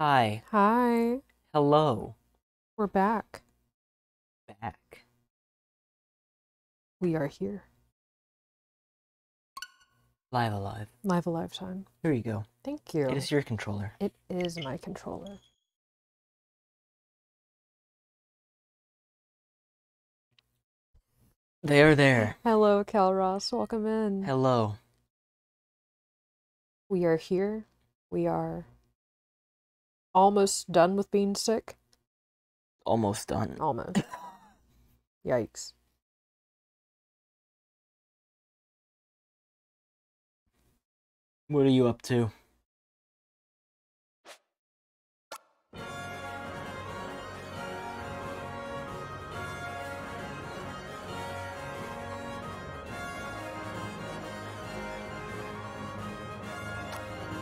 Hi. Hi, Hello. we're back. Back. We are here. Live alive. Live a lifetime. Here you go. Thank you. It is your controller. It is my controller. They are there. Hello, Cal Ross. Welcome in. Hello. We are here. We are almost done with being sick. Almost done. Almost. Yikes. What are you up to?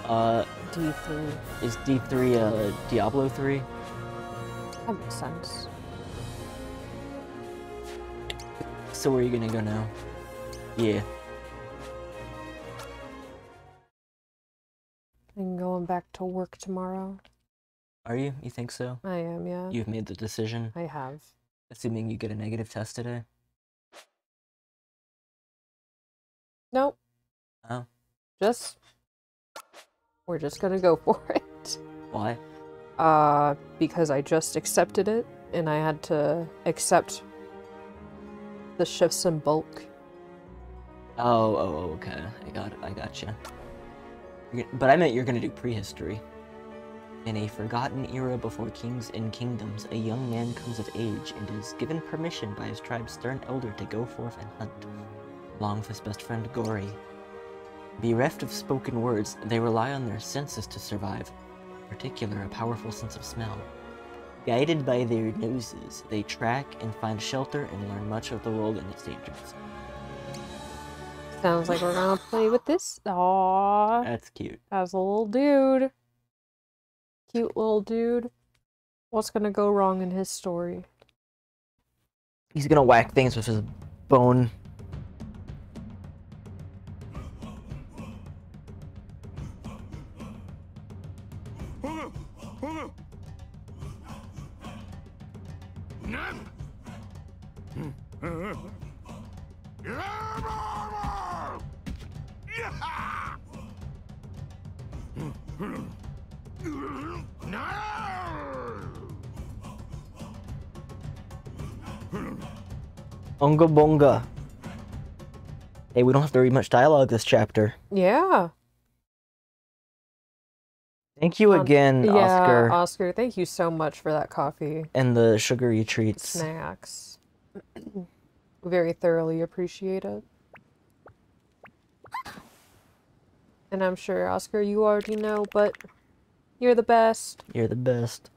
Uh, D3. is D3 uh Diablo 3? That makes sense. So where are you gonna go now? Yeah. I'm going back to work tomorrow. Are you? You think so? I am, yeah. You've made the decision, I have. assuming you get a negative test today? Nope. Oh. Just. We're just gonna go for it. Why? Uh, because I just accepted it, and I had to accept the shifts in bulk. Oh, oh, oh, okay. I got it. I got you. But I meant you're gonna do prehistory. In a forgotten era before kings and kingdoms, a young man comes of age and is given permission by his tribe's stern elder to go forth and hunt, along with his best friend Gori. Bereft of spoken words, they rely on their senses to survive, in particular a powerful sense of smell. Guided by their noses, they track and find shelter and learn much of the world and its dangers. Sounds like we're gonna play with this. Aww, That's cute. that's a little dude. Cute little dude. What's gonna go wrong in his story? He's gonna whack things with his bone. Unga bunga. Hey, we don't have to read much dialogue this chapter. Yeah. Thank you Um, again, yeah, Oscar, Oscar, thank you so much for that coffee. and the sugary treats. Snacks. Very thoroughly appreciate it. And I'm sure, Oscar, you already know, but you're the best. You're the best.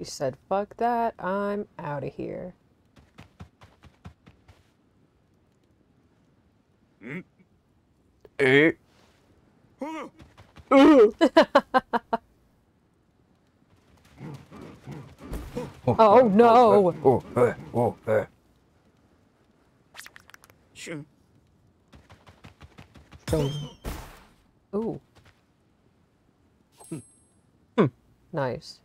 You said, fuck that, I'm out of here. Eh. Oh no! Oh, oh, eh. Ooh. Nice.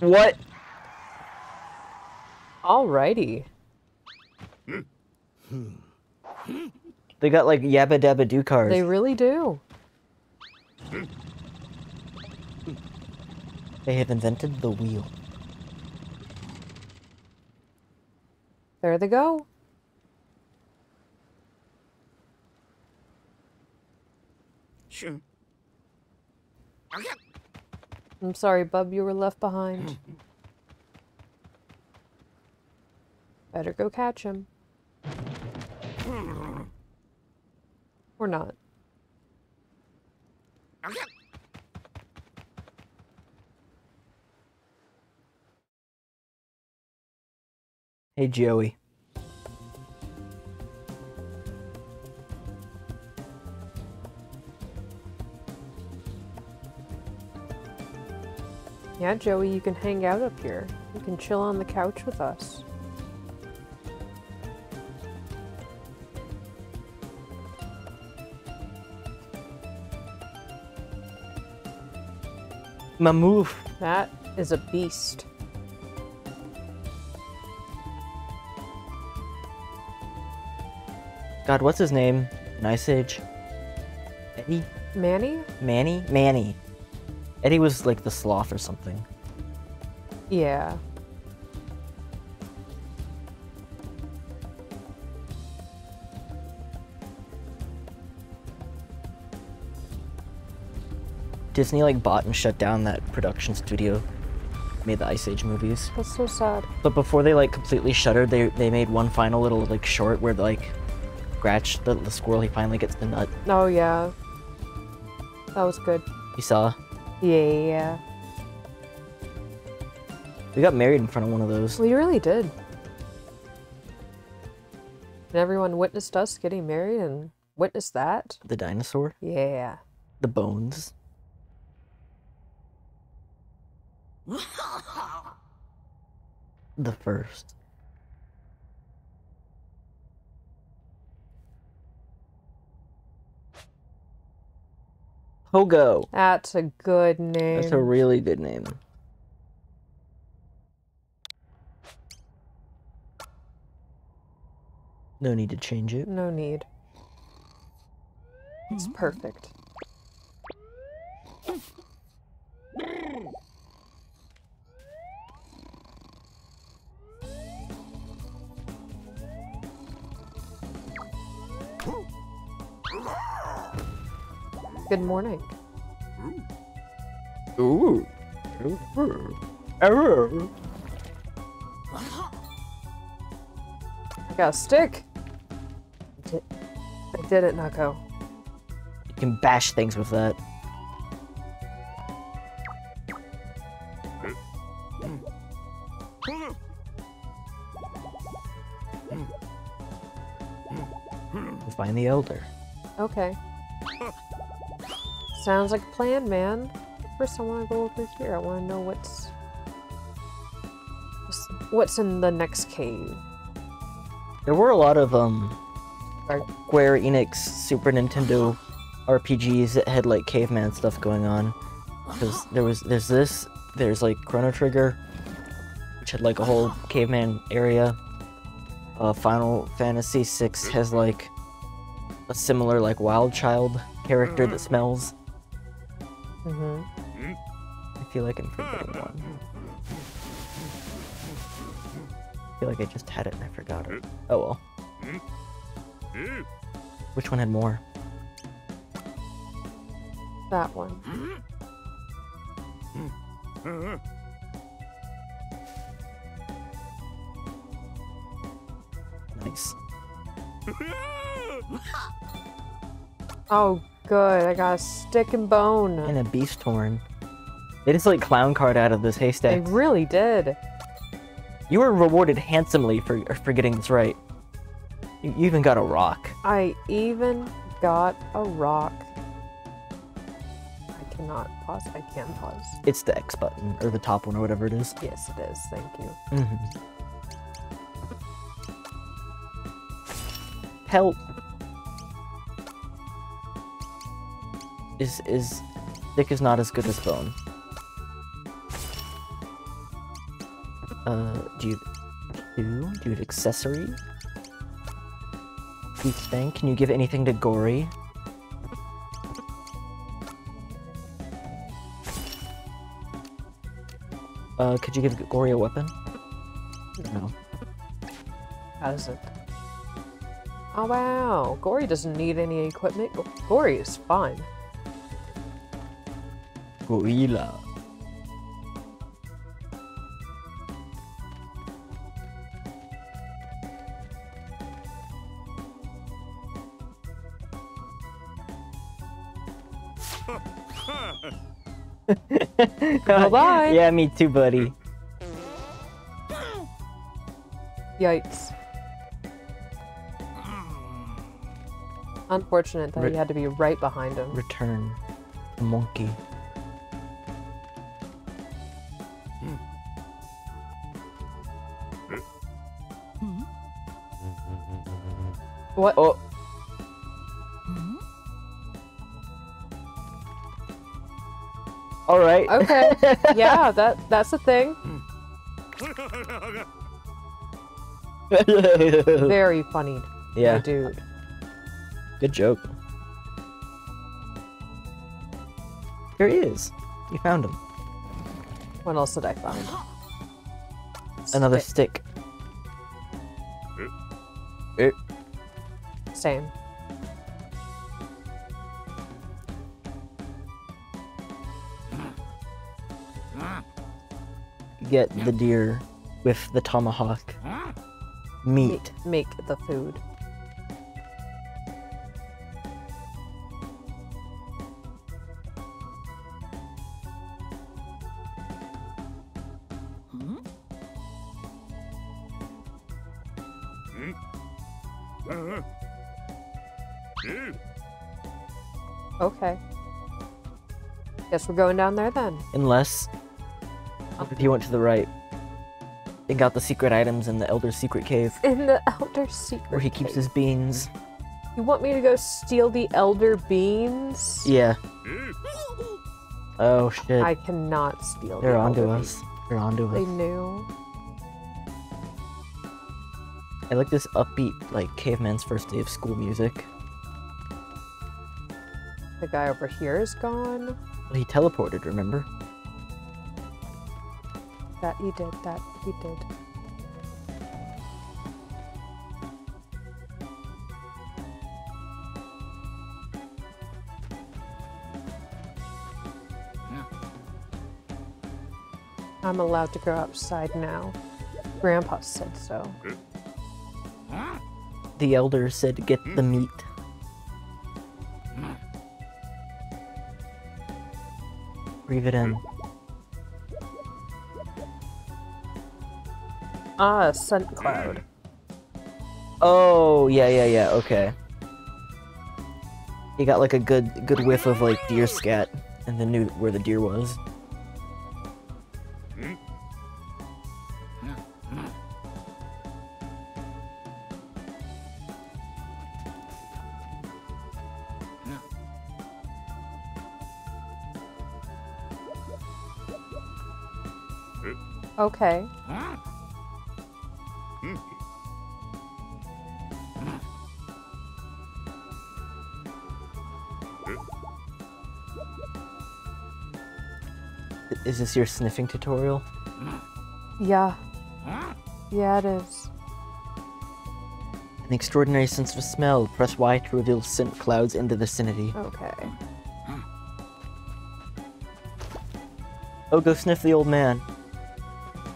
What? Alrighty. They got like yabba dabba do cars. They really do. They have invented the wheel. There they go. I'm sorry, bub, you were left behind. Better go catch him. Or not. Hey, Joey. Yeah, Joey, you can hang out up here. You can chill on the couch with us. Mamoof. That is a beast. God, what's his name? in Ice Age? Eddie? Manny? Manny? Manny. Eddie was like the sloth or something. Yeah. Disney like bought and shut down that production studio made the Ice Age movies. That's so sad. But before they like completely shuttered, they they made one final little like short where like Gratch the, the squirrel he finally gets the nut. Oh, yeah. That was good. You saw? Yeah. We got married in front of one of those. We really did. And everyone witnessed us getting married and witnessed that. The dinosaur? Yeah. The bones. the first. Pogo. That's a good name. That's a really good name. No need to change it. No need. It's perfect. Good morning. Hmm. Ooh. Ooh. I got a stick. I did, I did it, Nako. You can bash things with that. Find the elder. Okay. Sounds like a plan, man. First, I want to go over here. I want to know what's what's- what's in the next cave. There were a lot of um Square Enix Super Nintendo RPGs that had like caveman stuff going on. Because there was there's this, there's like Chrono Trigger, which had like a whole caveman area. Uh, Final Fantasy VI has like a similar like wild child character that smells. Mm-hmm. hmm I feel like I'm forgetting one. I feel like I just had it and I forgot it. Hmm? Oh well. Hmm? Hmm? Which one had more? That one. Uh-huh. Nice. Oh, good. I got a stick and bone. And a beast horn. They just like clown card out of this They haystack. really did. You were rewarded handsomely for for getting this right. You, you even got a rock. I even got a rock. I cannot pause. I can pause. It's the X button or the top one or whatever it is. Yes, it is. Thank you. Mm-hmm. Help. Is is stick is not as good as bone. Uh, do you do? Do you have accessory? Beats thing. Can you give anything to Gori? Uh, could you give Gori a weapon? No. How is it? Oh wow, Gori doesn't need any equipment. Go- Gori is fine. Gorilla. Bye-bye. Yeah, me too, buddy. Yikes. Unfortunate that you had to be right behind him. Return. Monkey. What? Oh. Mm-hmm. All right. Okay. yeah, that that's a thing. Very funny, yeah. dude. Good joke. Here he is. You found him. What else did I find? Another Stick. stick. Eh. Eh. Same. Get the deer with the tomahawk. Meat. Make the food. Guess we're going down there then. Unless if you went to the right and got the secret items in the Elder's secret cave In the Elder Secret. where he keeps Cave. his beans. You want me to go steal the Elder Beans? Yeah. Oh shit. I cannot steal They're the onto Elder us. They're onto us. They knew. I like this upbeat, like caveman's first day of school music. The guy over here is gone. Well, he teleported, remember? That he did. That he did. I'm allowed to go outside now. Grandpa said so. The elder said, "Get the hmm. meat." Breathe it in. Ah, scent cloud. Oh, yeah, yeah, yeah. Okay. You got like a good, good whiff of like deer scat, and then knew where the deer was. Okay. Hmm. Is this your sniffing tutorial? Yeah. Yeah, it is. An extraordinary sense of smell. Press Y to reveal scent clouds in the vicinity. Okay. Oh, go sniff the old man.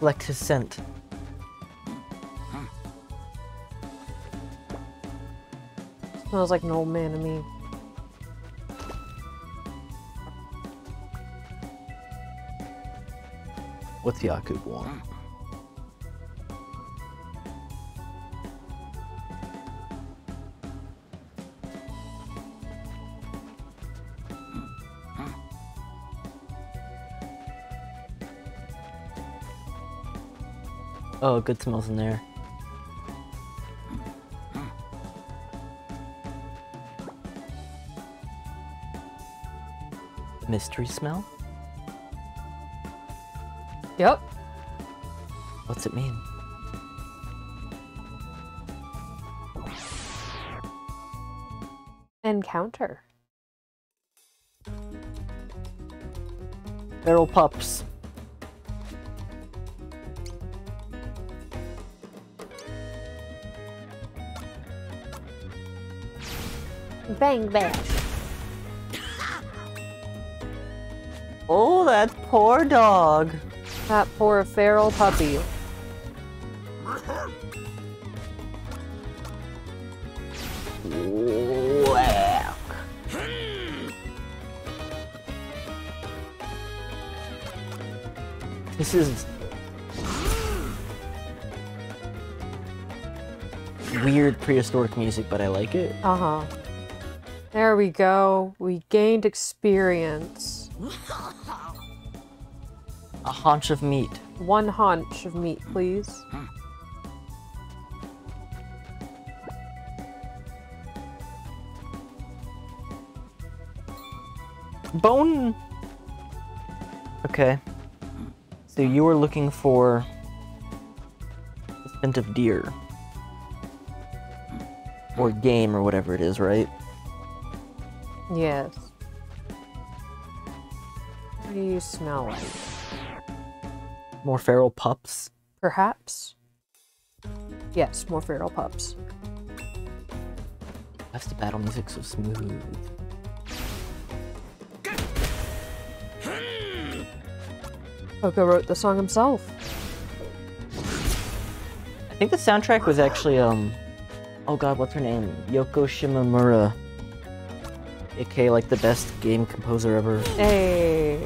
Collect his scent. Smells like an old man to me. What's Yakub want? Oh, good smells in there. Mystery smell? Yep. What's it mean? Encounter. Feral pups. Bang bang. Oh, that poor dog. That poor feral puppy. Whack. This is weird prehistoric music, but I like it. Uh huh. There we go. We gained experience. A haunch of meat. One haunch of meat, please. Bone! Okay. So you were looking for the scent of deer. Or game or whatever it is, right? Yes. What do you smell like? More feral pups. Perhaps? Yes, more feral pups. That's the battle music so smooth. Pogo wrote the song himself. I think the soundtrack was actually um oh god, what's her name? Yoko Shimomura. Aka like the best game composer ever. Hey.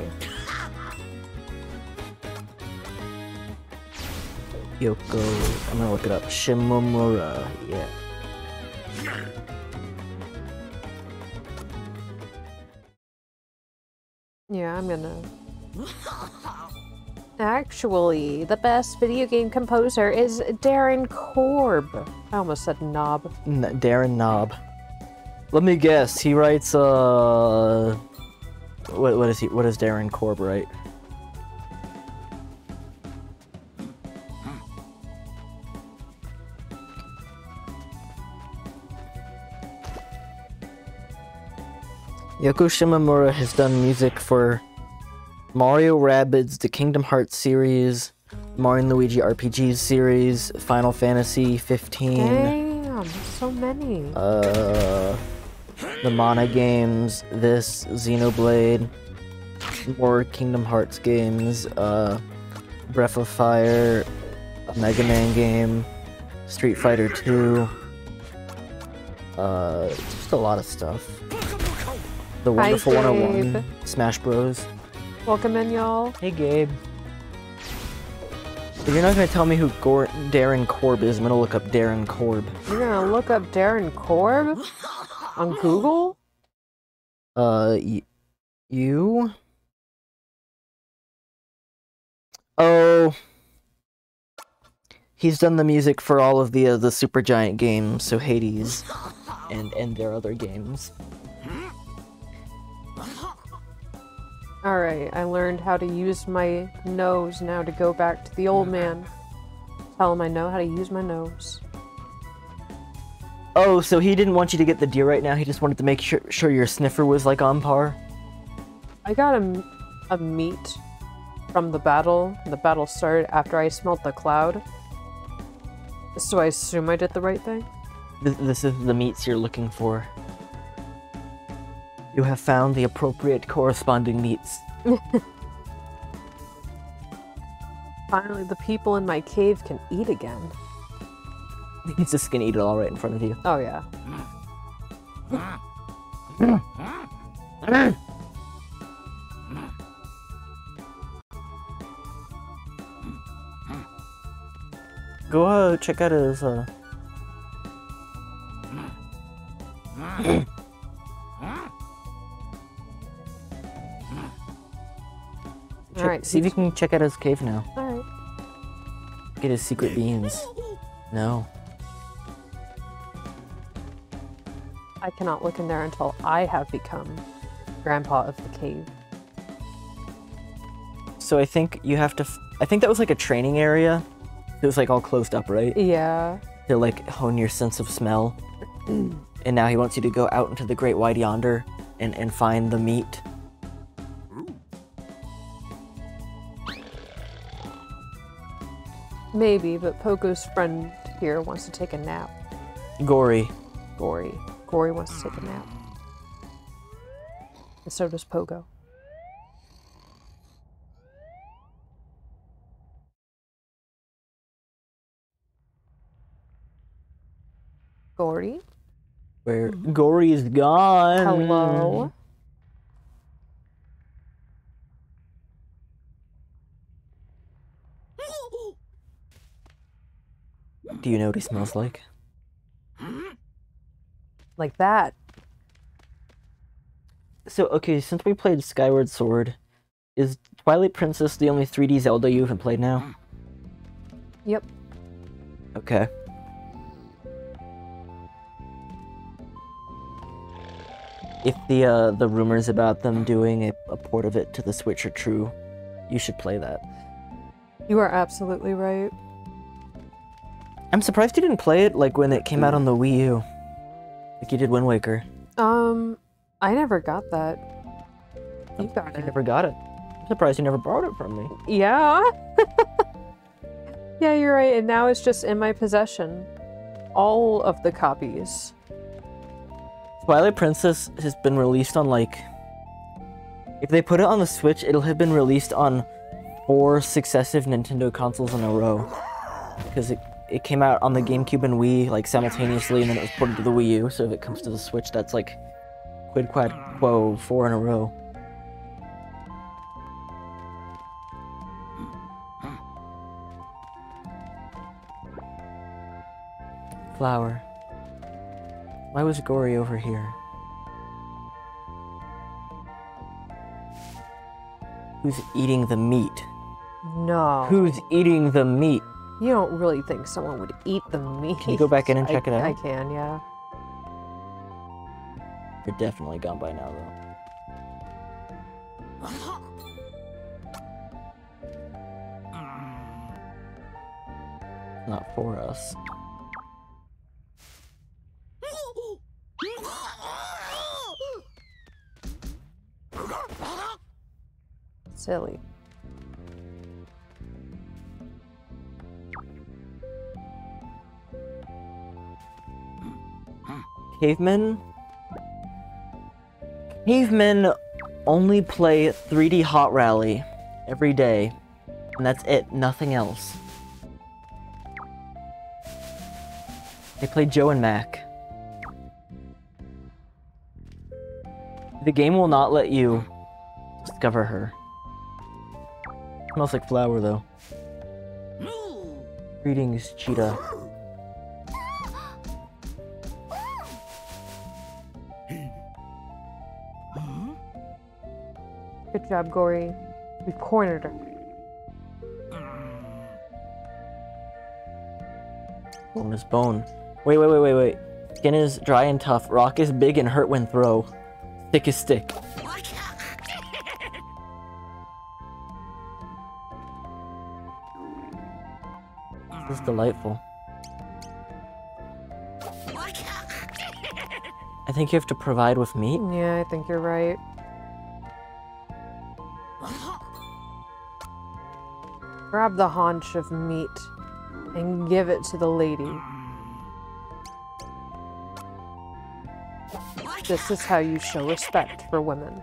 Yoko I'm gonna look it up. Shimomura, yeah. Yeah, I'm gonna. Actually, the best video game composer is Darren Korb. I almost said knob. N- Darren Knob. Let me guess, he writes uh what what is he what does Darren Korb write? Yoko Shimomura has done music for Mario Rabbids, the Kingdom Hearts series, Mario Luigi RPG series, Final Fantasy 15. Damn, so many. Uh, the Mana games, this Xenoblade, more Kingdom Hearts games, uh, Breath of Fire, a Mega Man game, Street Fighter 2, uh, just a lot of stuff. The Hi, Wonderful 101, Smash Bros. Welcome in, y'all. Hey, Gabe. If you're not gonna tell me who Gor- Darren Korb is, I'm gonna look up Darren Korb. You're gonna look up Darren Korb on Google? Uh, y- you? Oh, he's done the music for all of the uh, the Supergiant games, so Hades, and and their other games. Alright, I learned how to use my nose now to go back to the old man. Tell him I know how to use my nose. Oh, so he didn't want you to get the deer right now. He just wanted to make sure sure your sniffer was like on par. I got a, a meat from the battle. The battle started after I smelt the cloud. So I assume I did the right thing. Th- this is the meats you're looking for. You have found the appropriate corresponding meats. Finally, the people in my cave can eat again. He's just gonna eat it all right in front of you. Oh, yeah. Go uh, check out his uh. Check- Alright, see if you can check out his cave now. Alright. Get his secret beans. No. I cannot look in there until I have become grandpa of the cave. So I think you have to. F- I think that was like a training area. It was like all closed up, right? Yeah. To like hone your sense of smell. and now he wants you to go out into the great wide yonder and, and find the meat. Maybe, but Pogo's friend here wants to take a nap. Gori. Gori. Gori wants to take a nap. And so does Pogo. Gori? Where mm-hmm. Gori is gone. Hello? Do you know what he smells like? Like that. So, okay, since we played Skyward Sword, is Twilight Princess the only 3D Zelda you haven't played now? Yep. Okay. If the uh, the rumors about them doing a, a port of it to the Switch are true, you should play that. You are absolutely right. I'm surprised you didn't play it like when it came out on the Wii U, like you did Wind Waker. Um, I never got that. You got I it. never got it. I'm surprised you never borrowed it from me. Yeah. yeah, you're right. And now it's just in my possession. All of the copies. Twilight Princess has been released on like. If they put it on the Switch, it'll have been released on four successive Nintendo consoles in a row. Because it, it came out on the mm. GameCube and Wii like simultaneously, and then it was ported to the Wii U. So if it comes to the Switch, that's like quid quad quo four in a row. Flower. Why was Gori over here? Who's eating the meat? No. Who's eating the meat? You don't really think someone would eat the meat. Can you go back in and I- check it out? I can, yeah. You're definitely gone by now, though. Not for us. Silly. Cavemen? Cavemen only play 3D Hot Rally every day, and that's it, nothing else. They play Joe and Mac. The game will not let you discover her. Smells like flower, though. Greetings, Cheetah. Good job, Gori. We've cornered her. Bone is bone. Wait, wait, wait, wait, wait. Skin is dry and tough. Rock is big and hurt when throw. Thick as stick. This is delightful. I think you have to provide with meat. Yeah, I think you're right. Grab the haunch of meat and give it to the lady. This is how you show respect for women.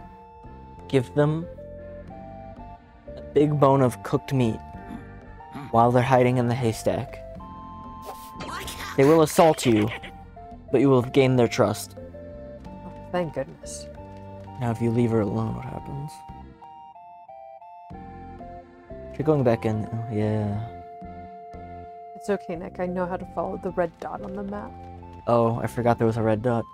Give them a big bone of cooked meat while they're hiding in the haystack. They will assault you, but you will have gained their trust. Oh, thank goodness. Now, if you leave her alone, what happens? You're going back in. Oh, yeah. It's okay, Nick. I know how to follow the red dot on the map. Oh, I forgot there was a red dot.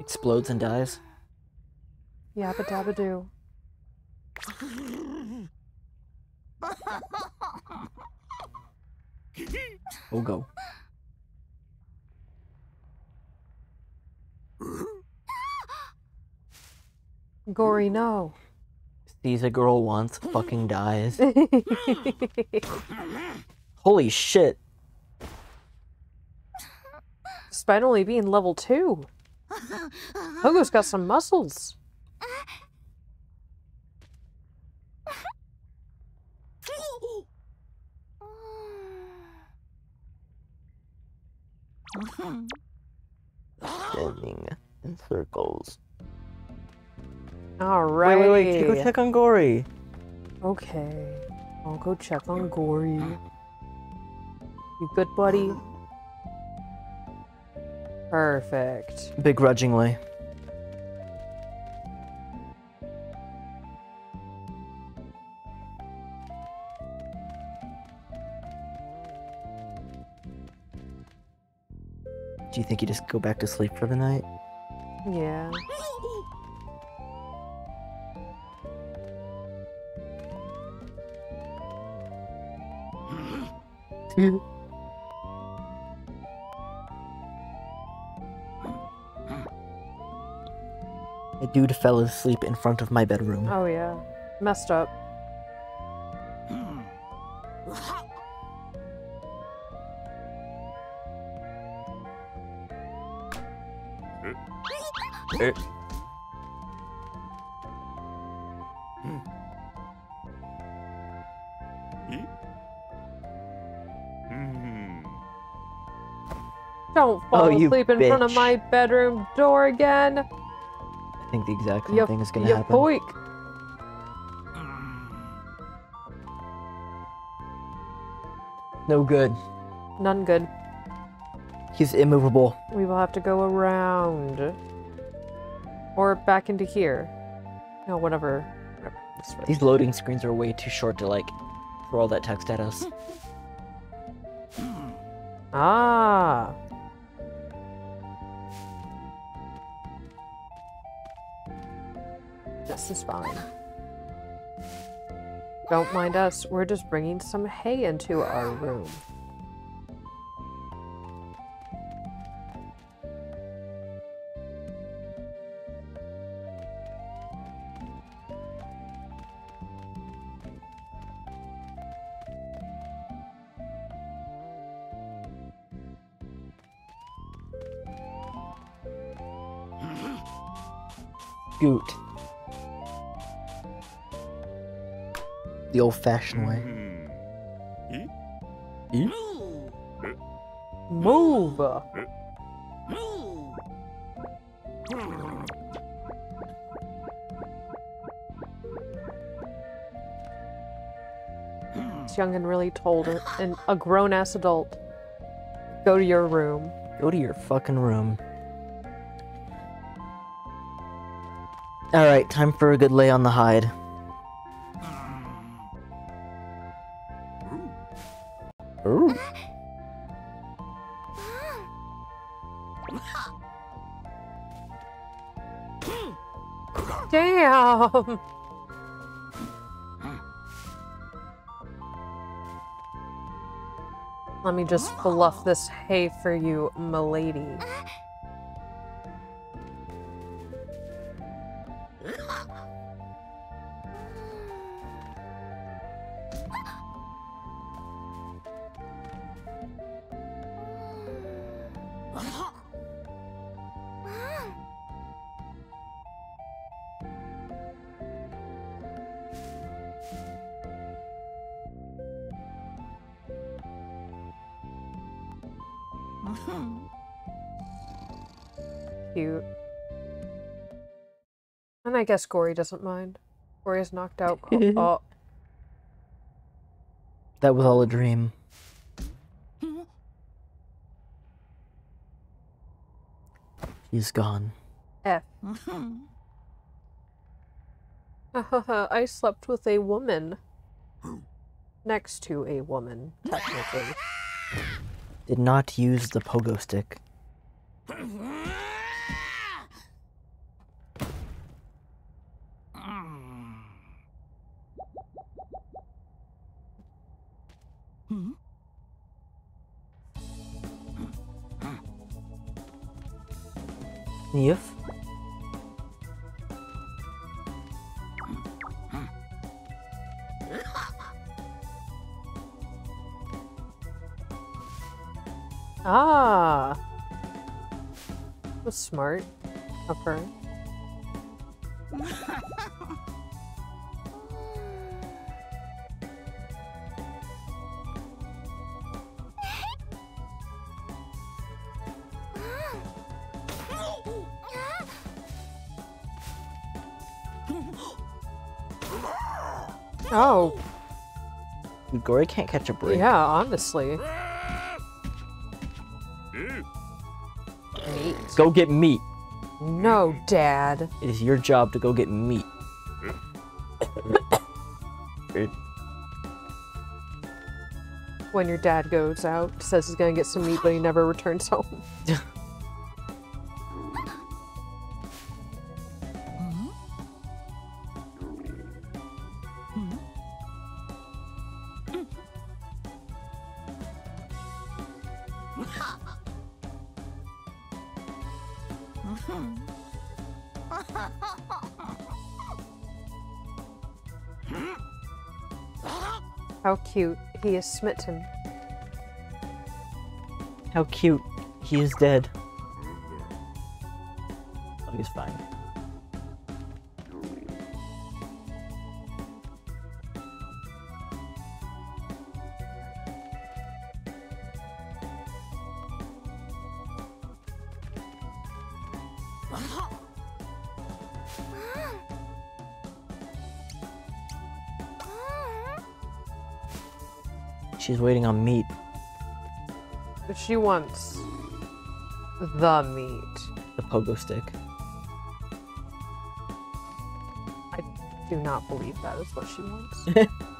Explodes and dies. Yabba dabba doo. We'll go. Gori, no. Sees a girl once, fucking dies. Holy shit. Despite only being level two. Pogo's got some muscles. Spinning in circles. Alright. Wait, wait, wait. Go check on Gori. Okay. I'll go check on Gori. You good, buddy? Mm. Perfect. Begrudgingly. you think you just go back to sleep for the night? Yeah. A dude fell asleep in front of my bedroom. Oh yeah. Messed up. Fall Oh, you asleep in front of my bedroom door again. I think the exact same You, thing is gonna you happen. boik. No good. None good. He's immovable. We will have to go around. Or back into here. No, whatever. whatever. This way. These loading screens are way too short to like throw all that text at us. Ah. This is fine. Don't mind us, we're just bringing some hay into our room. Scoot. The old-fashioned way. Mm-hmm. Move! Mm-hmm. This youngin' really told a, an, a grown ass adult, go to your room. Go to your fucking room. Alright, time for a good lay on the hide. Let me just fluff this hay for you, milady. Uh, I guess Gori doesn't mind. Gori is knocked out. co- oh, That was all a dream. He's gone. F. I slept with a woman. Next to a woman, technically. Did not use the pogo stick. Smart of her. Oh, Gori can't catch a break. yeah, honestly. Go get meat. No, Dad. It is your job to go get meat. When your dad goes out, says he's gonna get some meat, but he never returns home. He is smitten. How cute. He is dead. Oh, he's fine. Waiting on meat. She wants the meat. The pogo stick. I do not believe that is what she wants.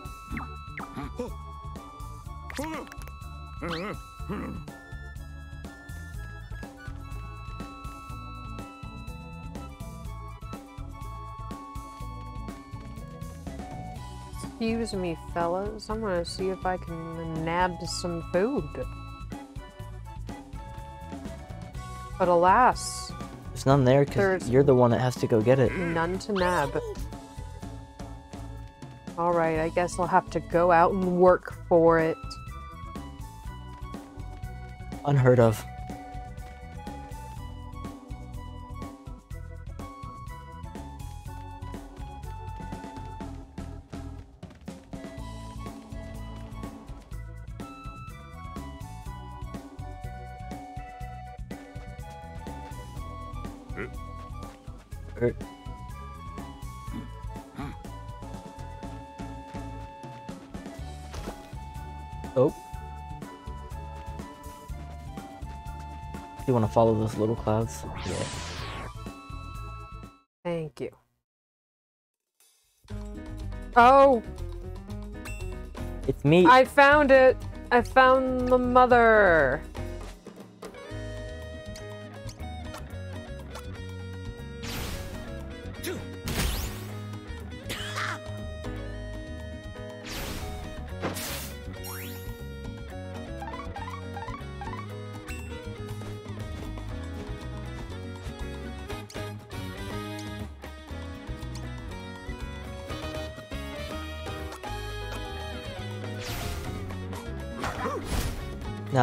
Excuse me, fellas. I'm gonna see if I can nab some food. But alas, There's none there because you're the one that has to go get it. none to nab. Alright, I guess I'll have to go out and work for it. Unheard of. Follow those little clouds? Yeah. Thank you. Oh, It's me. I found it! I found the mother!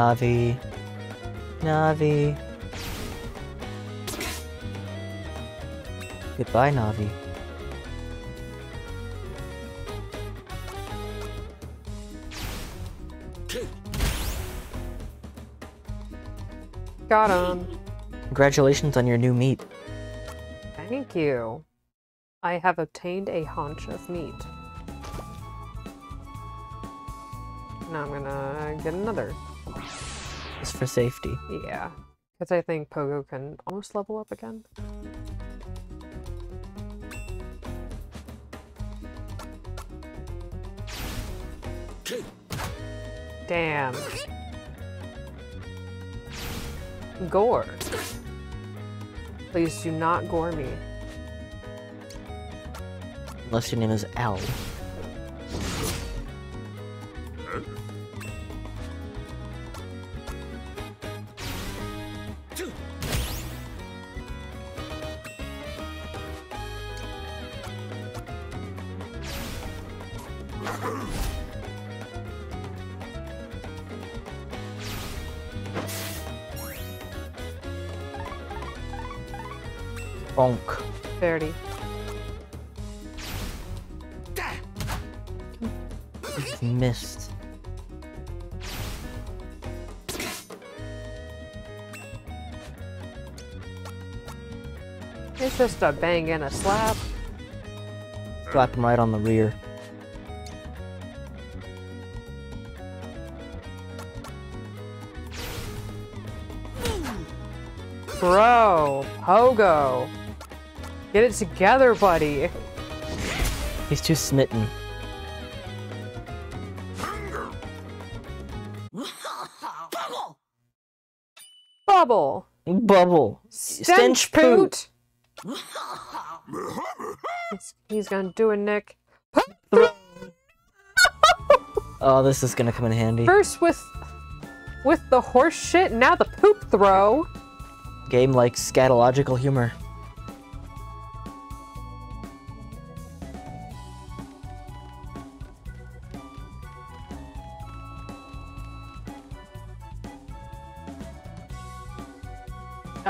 Navi. Navi. Goodbye, Navi. Got him. Congratulations on your new meat. Thank you. I have obtained a haunch of meat. Now I'm gonna get another. For safety. Yeah. Because I think Pogo can almost level up again. Damn. Gore. Please do not gore me. Unless your name is Al. Verity. Just missed. It's just a bang and a slap. Slap him right on the rear. Bro, Pogo. Get it together, buddy. He's too smitten. Bubble. Bubble. Stench poot. He's- He's gonna do it, Nick. Oh, this is gonna come in handy. First with with the horse shit, now the poop throw. Game like scatological humor.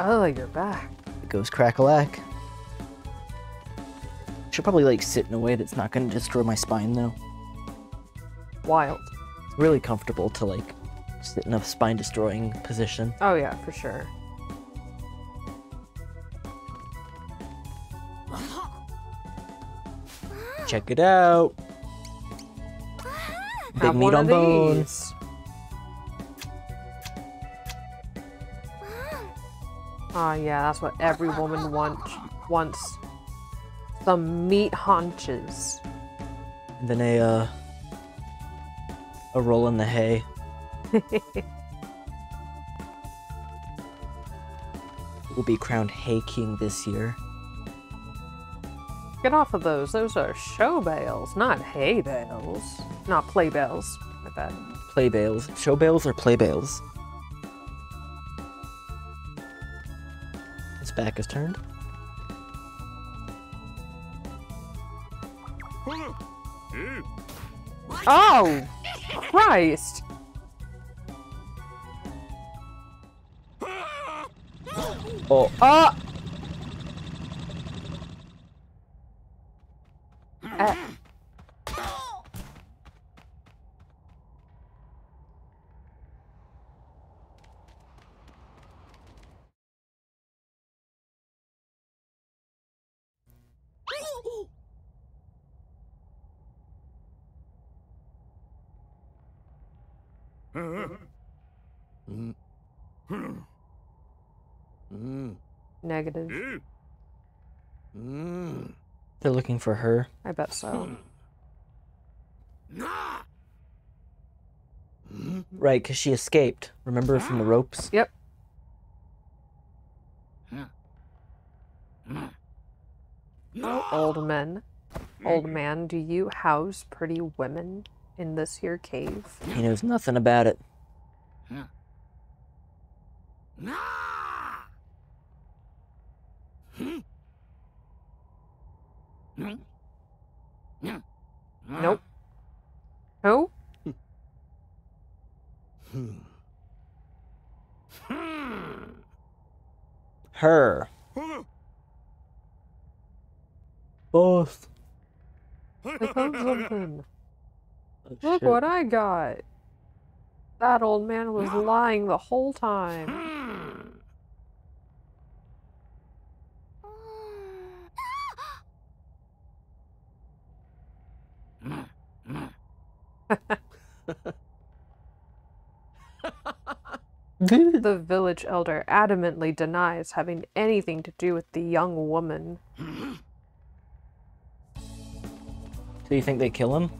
Oh, you're back. It goes crackalack. Should probably like sit in a way that's not gonna destroy my spine though. Wild. It's really comfortable to like sit in a spine destroying position. Oh yeah, for sure. Check it out. Big Have meat on bones. these. Oh yeah, that's what every woman wants. Wants some meat haunches. And then a uh, a roll in the hay. We'll be crowned Hay King this year. Get off of those. Those are show bales, not hay bales. Not play bales. My bad. Play bales. Show bales or play bales? Back is turned. Oh! Christ! Oh, Ah! Eh. Negative. Hmm. Hmm. they're looking for her. I bet so. Hmm. Right, because she escaped. Remember from the ropes? Yep. Oh, old men. Old man, do you house pretty women in this here cave? He knows nothing about it. Nope. Who? Her. Both. I found something. Oh, Look shit. what I got. That old man was lying the whole time. The village elder adamantly denies having anything to do with the young woman. So you think they kill him?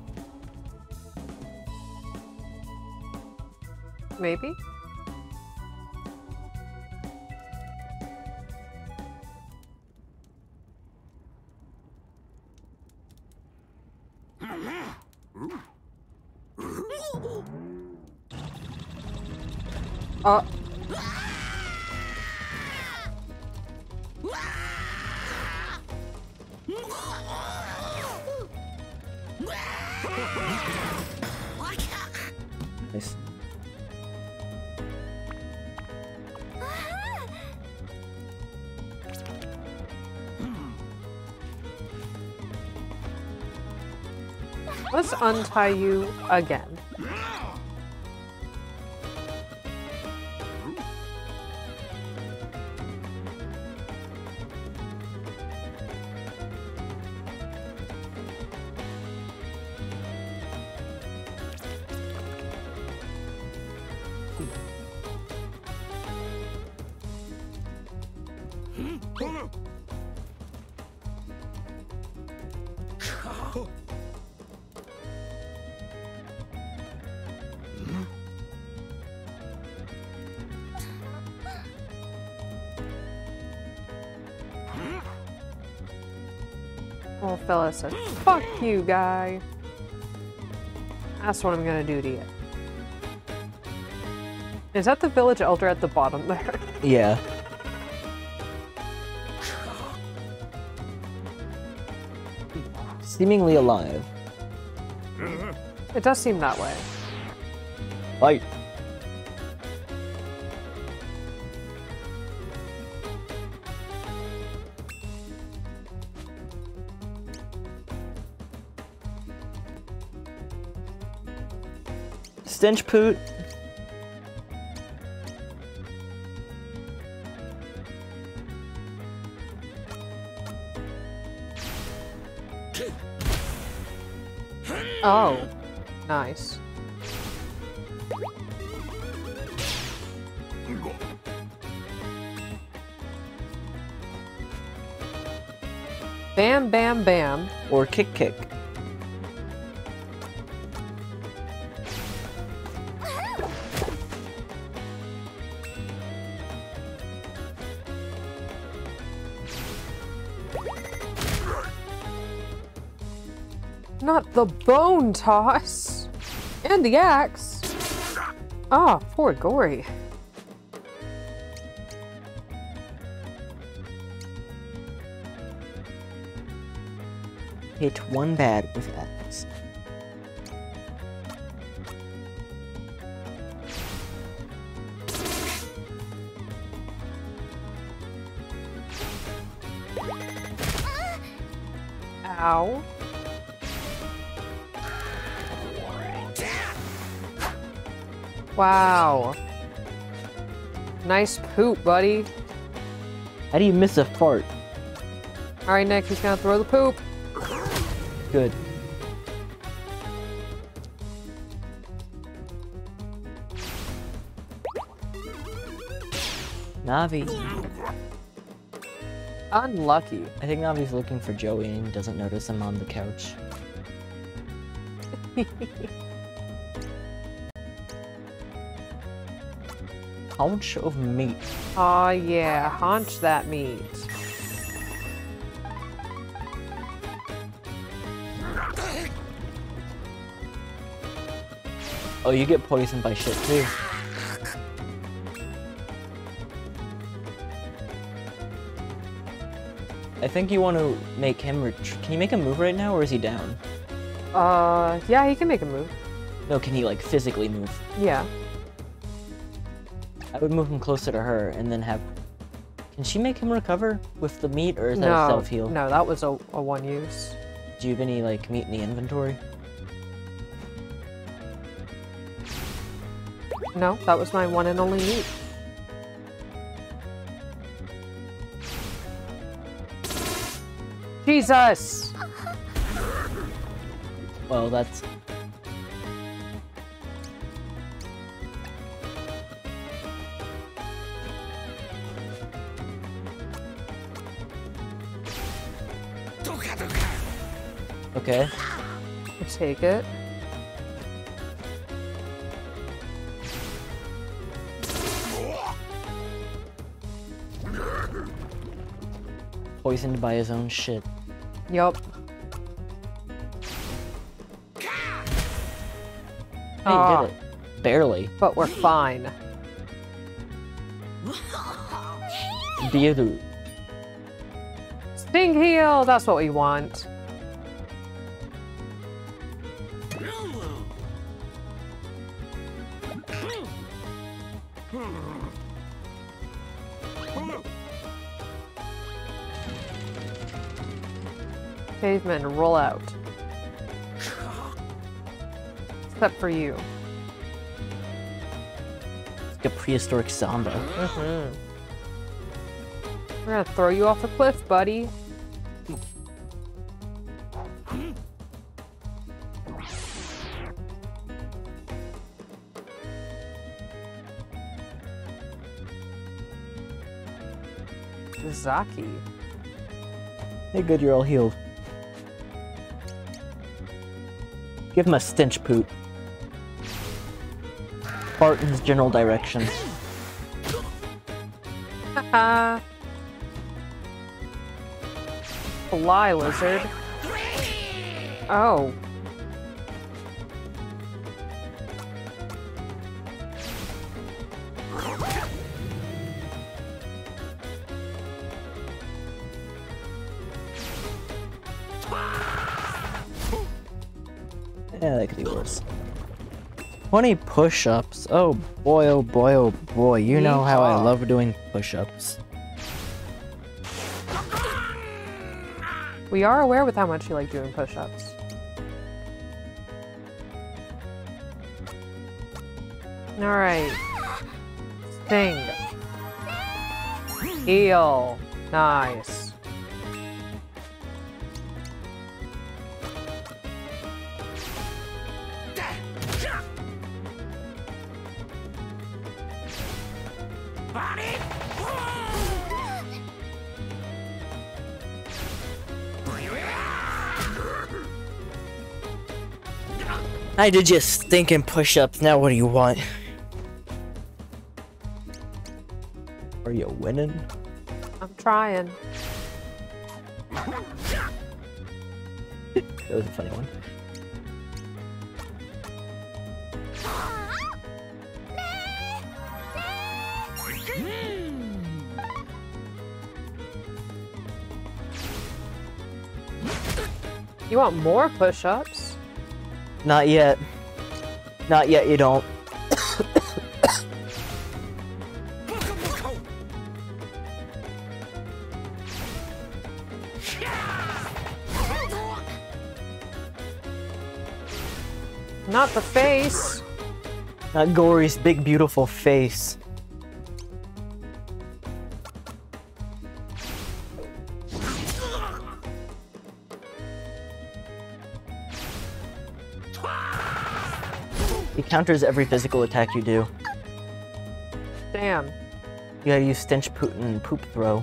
Maybe? Uh, let's untie you again. Said, fuck you, guy. That's what I'm gonna do to you. Is that the village elder at the bottom there? Yeah. Seemingly alive. It does seem that way. Fight. Stench poot. Oh, nice. Bam, bam, bam. Or kick kick. Bone toss! And the axe! Ah, poor Gori. Hit one bad with axe. Nice poop, buddy. How do you miss a fart? Alright, Nick, he's gonna throw the poop. Good. Navi. Unlucky. I think Navi's looking for Joey and doesn't notice him on the couch. Haunch of meat. Aw, yeah, haunch that meat. Oh, you get poisoned by shit too. I think you want to make him. Can you make him move right now, or is he down? Uh, yeah, he can make a move. No, can he like physically move? Yeah. I would move him closer to her and then have. Can she make him recover with the meat, or is that a self heal? no, that was a, a one use. Do you have any like meat in the inventory? No, that was my one and only meat. Jesus! Well, that's. Take it. Poisoned by his own shit. Yup. Hey, Ah. did it. Barely. But we're fine. Beauty. Sting heal! That's what we want. Cavemen, roll out. Except for you. It's like a prehistoric samba. Mm-hmm. We're gonna throw you off a cliff, buddy. Zaki. Hey, good, you're all healed. Give him a stench poot. His general direction. Haha. Fly lizard. Oh. 20 push-ups. Oh boy, oh boy, oh boy. You know how I love doing push-ups. We are aware with how much you like doing push-ups. Alright. Sting. Heal. Nice. I did just thinking push-ups. Now what do you want? Are you winning? I'm trying. That was a funny one. You want more push-ups? Not yet. Not yet, you don't. Not the face. Not Gori's big, beautiful face. Counters every physical attack you do. Damn. You gotta use Stench Putin Poop Throw.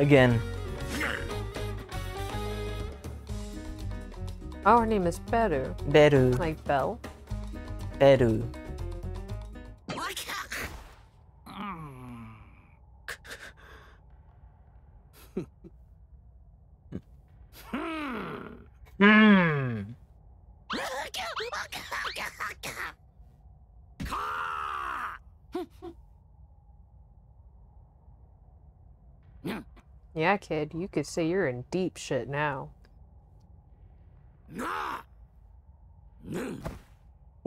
Again. Our name is Beru. Beru. Like Belle. Beru. Yeah, kid, you could say you're in deep shit now. Mm.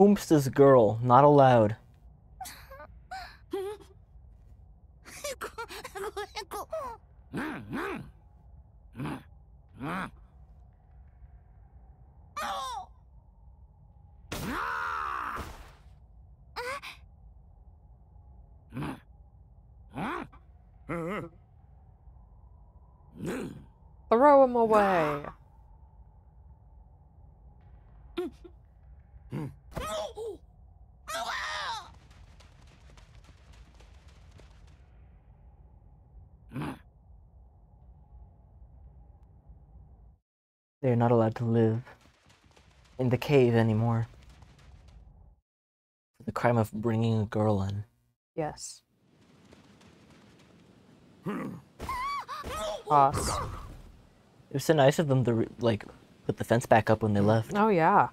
Oomsta's girl, not allowed. Him away. They're not allowed to live in the cave anymore. For the crime of bringing a girl in. Yes. Hmm. Boss. It was so nice of them to like put the fence back up when they left. Oh, yeah.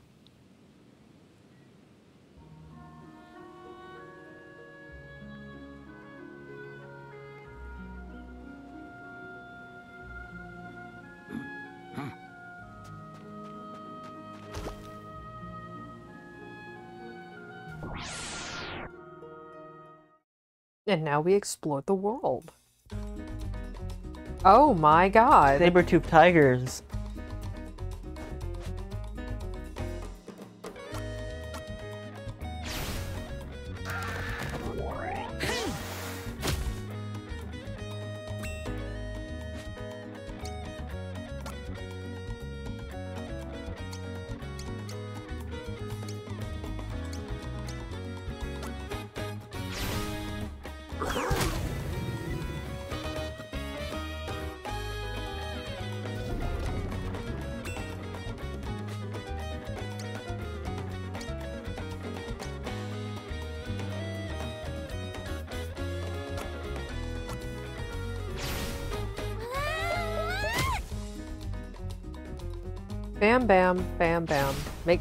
And now we explore the world. Oh my god. Saber-tooth tigers.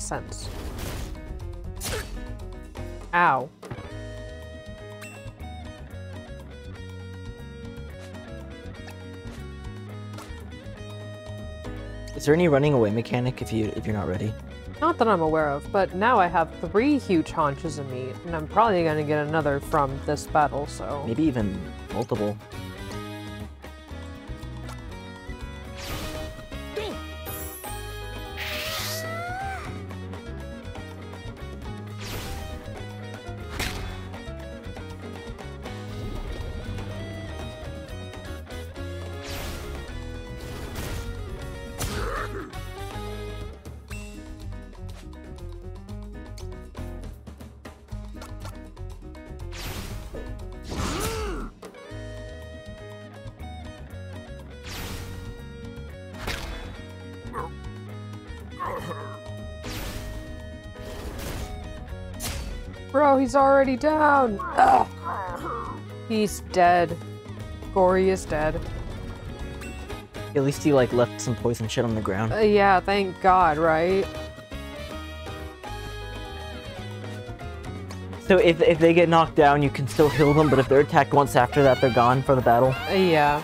makes sense. Ow. Is there any running away mechanic if you if you're not ready? Not that I'm aware of, but now I have three huge haunches of meat, and I'm probably gonna get another from this battle, so... Maybe even multiple. He's already down! Ugh. He's dead. Gori is dead. At least he like left some poison shit on the ground. Uh, yeah, thank God, right? So if if they get knocked down, you can still heal them, but if they're attacked once after that, they're gone for the battle. Uh, yeah.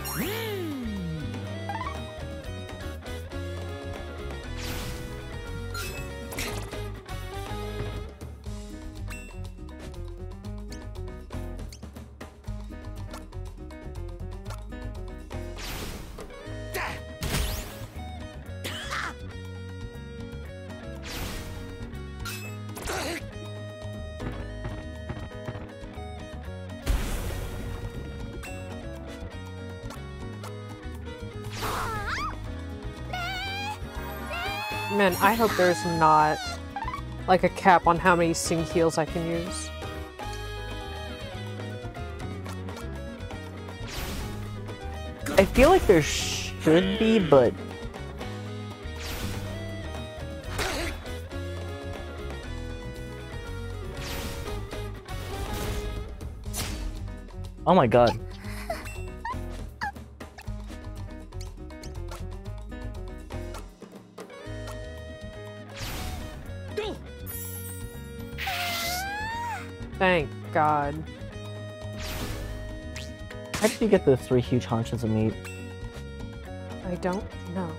There's not like a cap on how many sync heals I can use. I feel like there should be, but Oh my god. God. How did you get those three huge haunches of meat? I don't know.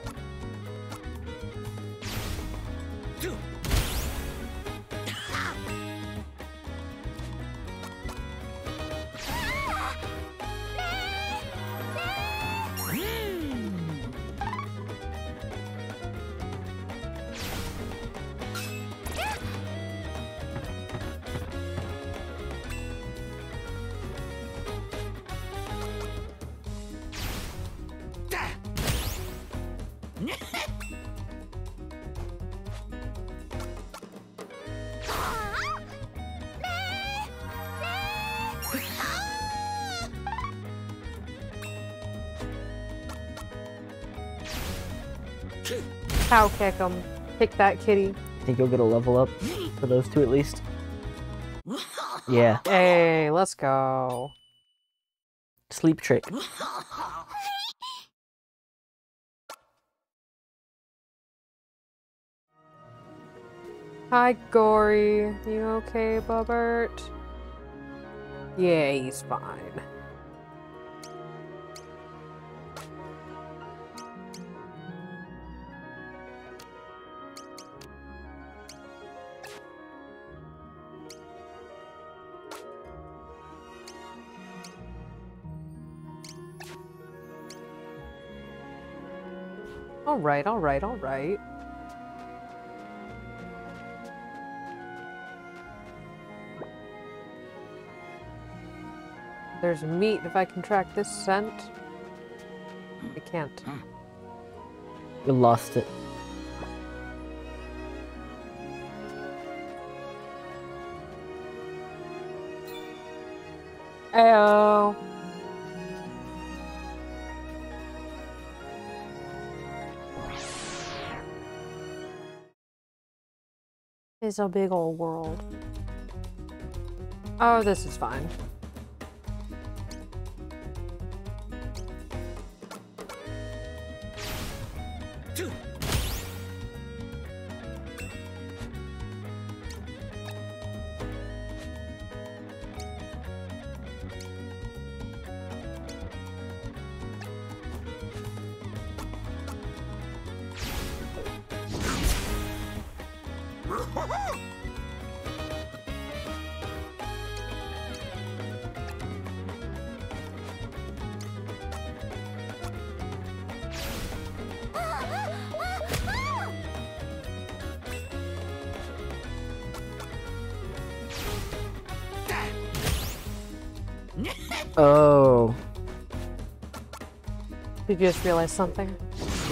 Cow kick him. Kick that kitty. Think you'll get a level up for those two at least? Yeah. Hey, let's go. Sleep trick. Hi, Gori. You okay, Bubbert? Yeah, he's fine. All right, all right, all right. There's meat if I can track this scent. I can't. You lost it. Ayo. It's a big old world. Oh, this is fine. Did you just realize something?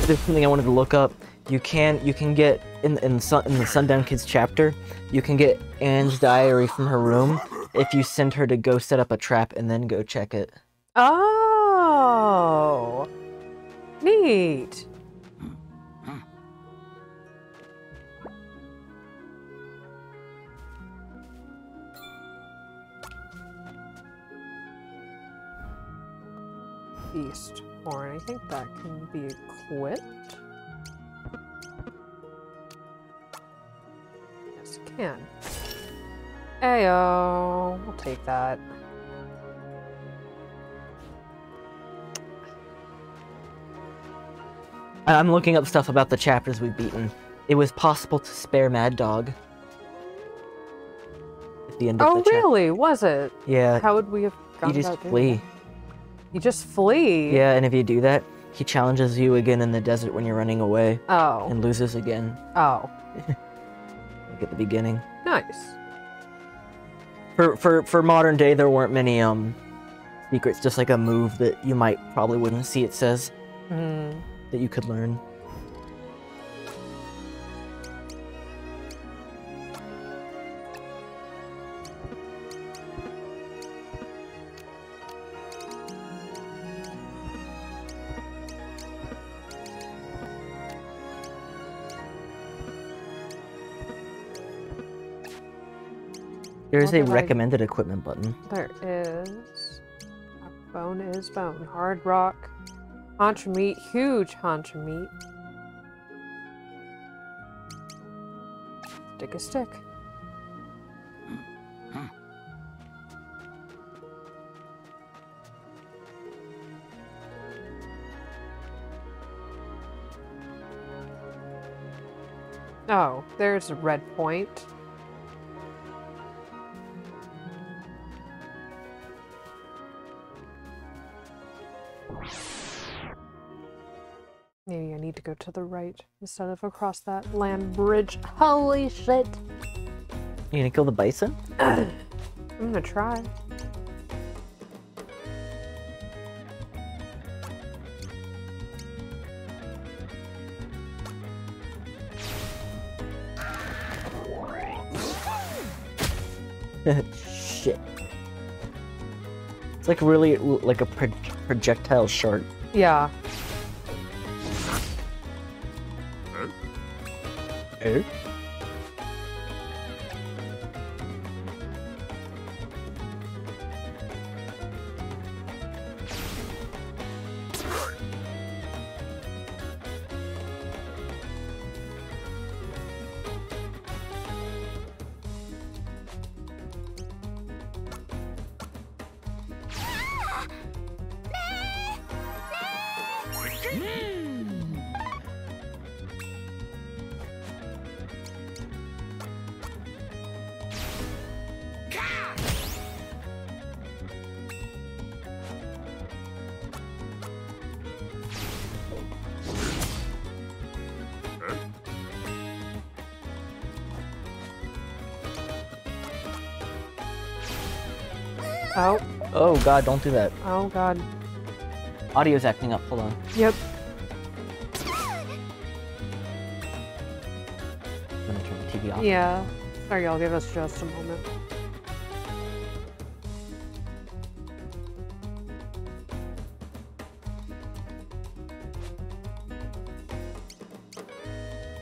there's something I wanted to look up. You can you can get in in, sun, in the Sundown Kids chapter. You can get Anne's diary from her room if you send her to go set up a trap and then go check it. Oh. I'm looking up stuff about the chapters we've beaten. It was possible to spare Mad Dog at the end of Oh, the chapter. really? Was it? Yeah, How would we have you just flee. that? You just flee. Yeah, and if you do that, he challenges you again in the desert when you're running away Oh. and loses again, Oh. like at the beginning. Nice. For for for modern day, there weren't many um secrets. Just like a move that you might probably wouldn't see. It says Hmm. That you could learn. There's a did I- recommended equipment button. There is. Bone is bone. Hard rock. Haunch meat. Huge haunch meat. Stick a stick. Oh, there's a red point. Go to the right instead of across that land bridge. Holy shit! You gonna kill the bison? I'm gonna try. Shit. It's like really like a pro- projectile shark. Yeah. Eh? God, don't do that. oh god. Audio's acting up. Hold on. Yep. I'm gonna turn the TV off. Yeah. Sorry, y'all. Give us just a moment.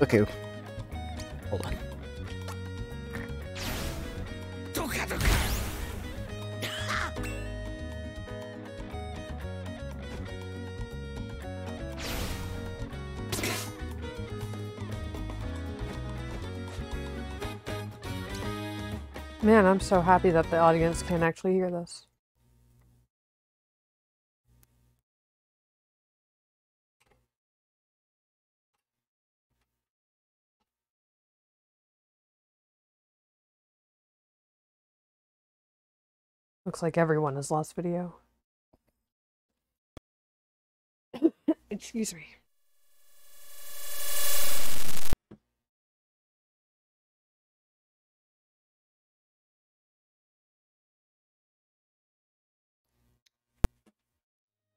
Okay. So happy that the audience can actually hear this. Looks like everyone has lost video. Excuse me.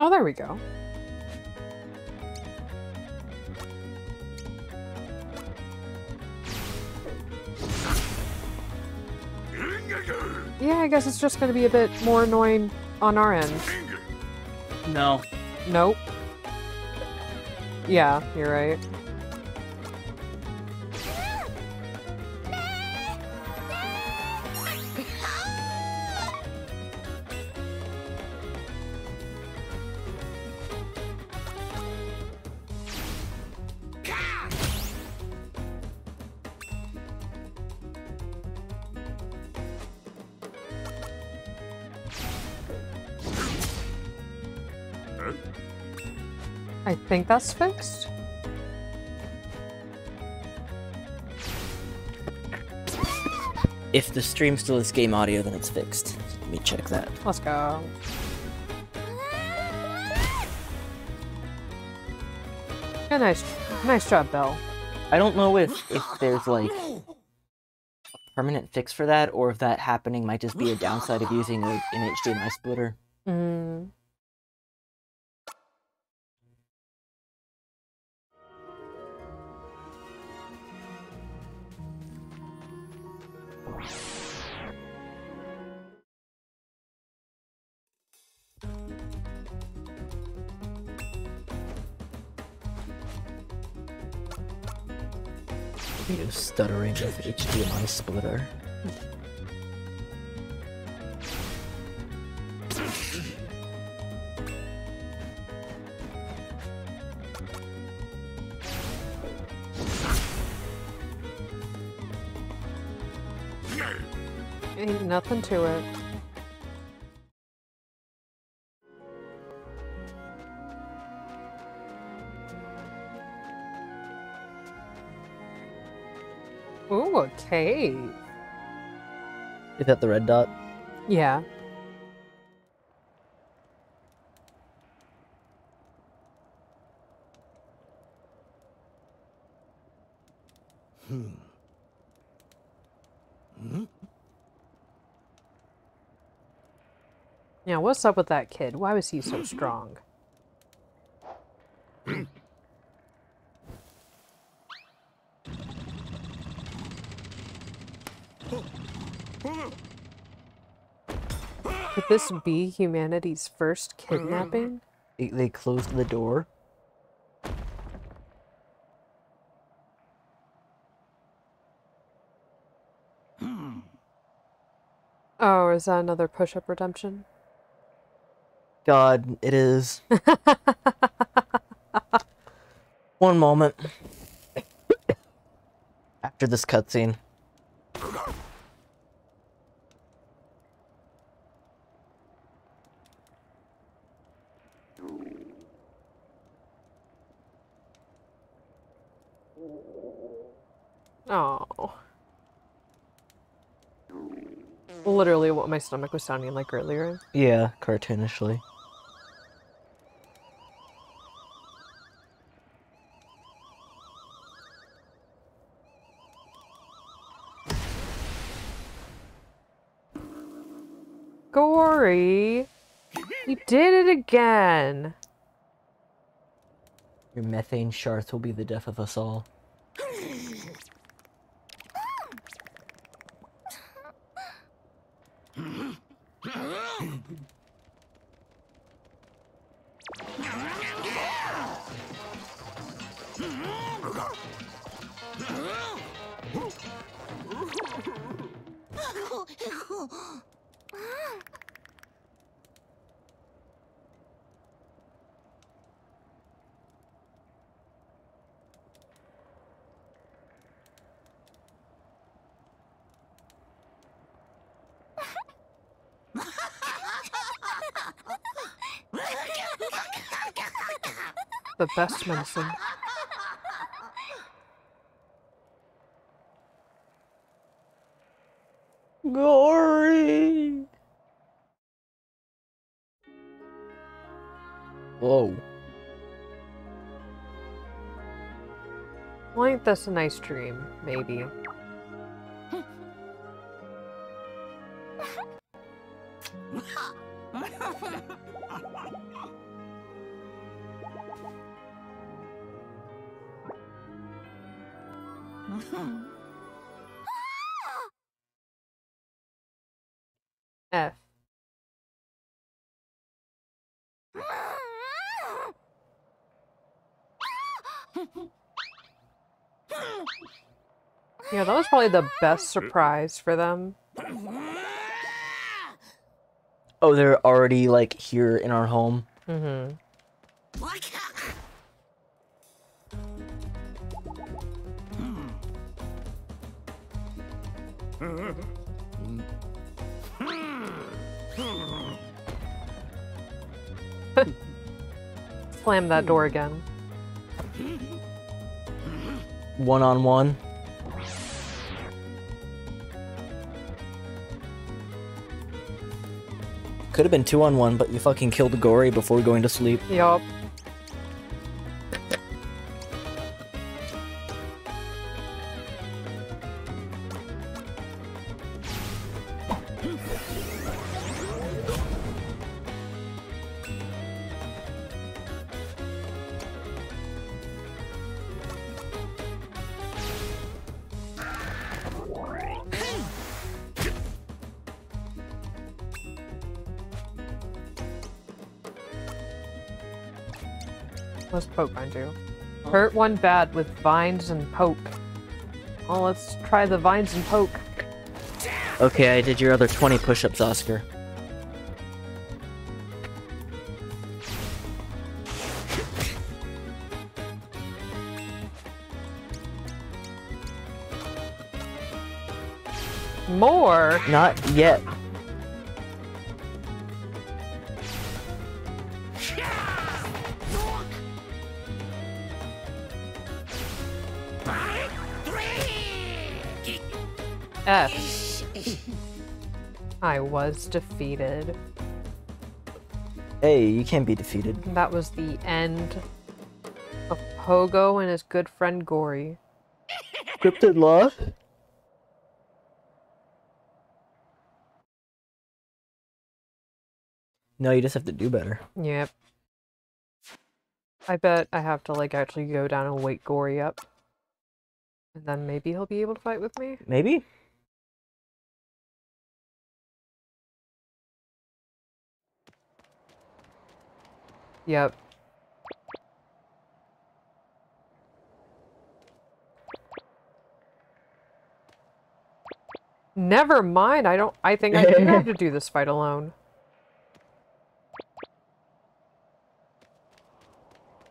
Oh, there we go. Yeah, I guess it's just going to be a bit more annoying on our end. No. Nope. Yeah, you're right. Think that's fixed. If the stream still is game audio, then it's fixed. Let me check that. Let's go. Yeah, nice, nice job, Belle. I don't know if if there's like a permanent fix for that, or if that happening might just be a downside of using an HDMI splitter. Mm. Stuttering with HDMI splitter. Ain't nothing to it. Ooh, a cave. Is that the red dot? Yeah. Hmm. Hmm? Now, what's up with that kid? Why was he so strong? Could this be humanity's first kidnapping? They, they closed the door. Oh, is that another push-up redemption? God, it is. One moment. After this cutscene. Oh. Literally what my stomach was sounding like earlier. Yeah, cartoonishly. Gori! You did it again! Your methane shards will be the death of us all. Best medicine. Gori! Whoa. Well, ain't this a nice dream? Maybe. Probably the best surprise for them. Oh, they're already like here in our home. Mm-hmm. Slam that door again. One on one. Could have been two on one, but you fucking killed Gori before going to sleep. Yup. One bad with vines and poke. Well, let's try the vines and poke. Okay, I did your other 20 push-ups, Oscar. More? Not yet. I was defeated. Hey, you can't be defeated. That was the end of Pogo and his good friend Gori. Cryptid law? No, you just have to do better. Yep. I bet I have to like actually go down and wake Gori up. And then maybe he'll be able to fight with me. Maybe? Yep. Never mind. I don't. I think I do have to do this fight alone.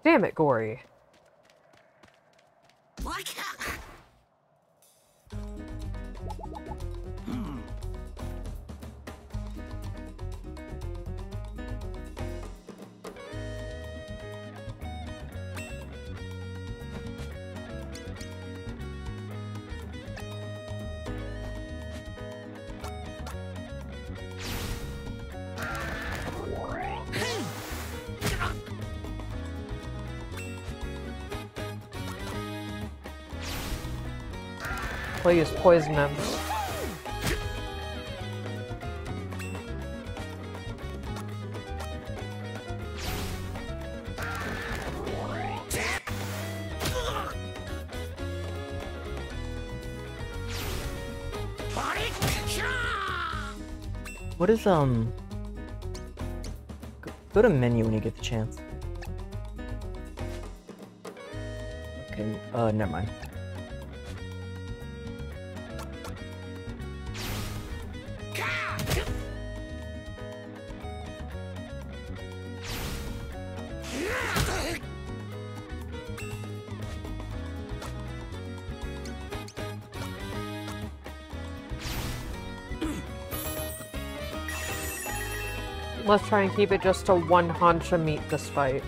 Damn it, Gori. Please poison him. What is, um... Go to menu when you get the chance. Okay, uh, never mind. Let's try and keep it just to one Hansha meat this fight.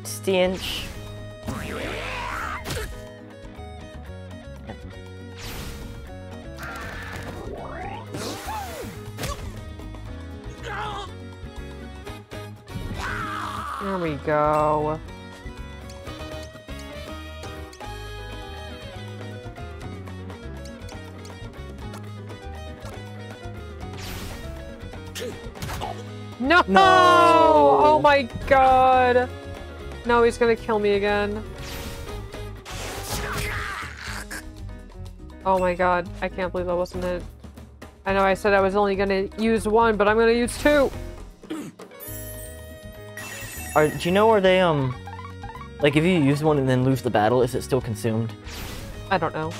Root Stench. There we go. No! no! Oh my god! No, he's gonna kill me again. Oh my god, I can't believe that wasn't it. I know I said I was only gonna use one, but I'm gonna use two! Are, do you know, are they, um... Like, if you use one and then lose the battle, is it still consumed? I don't know.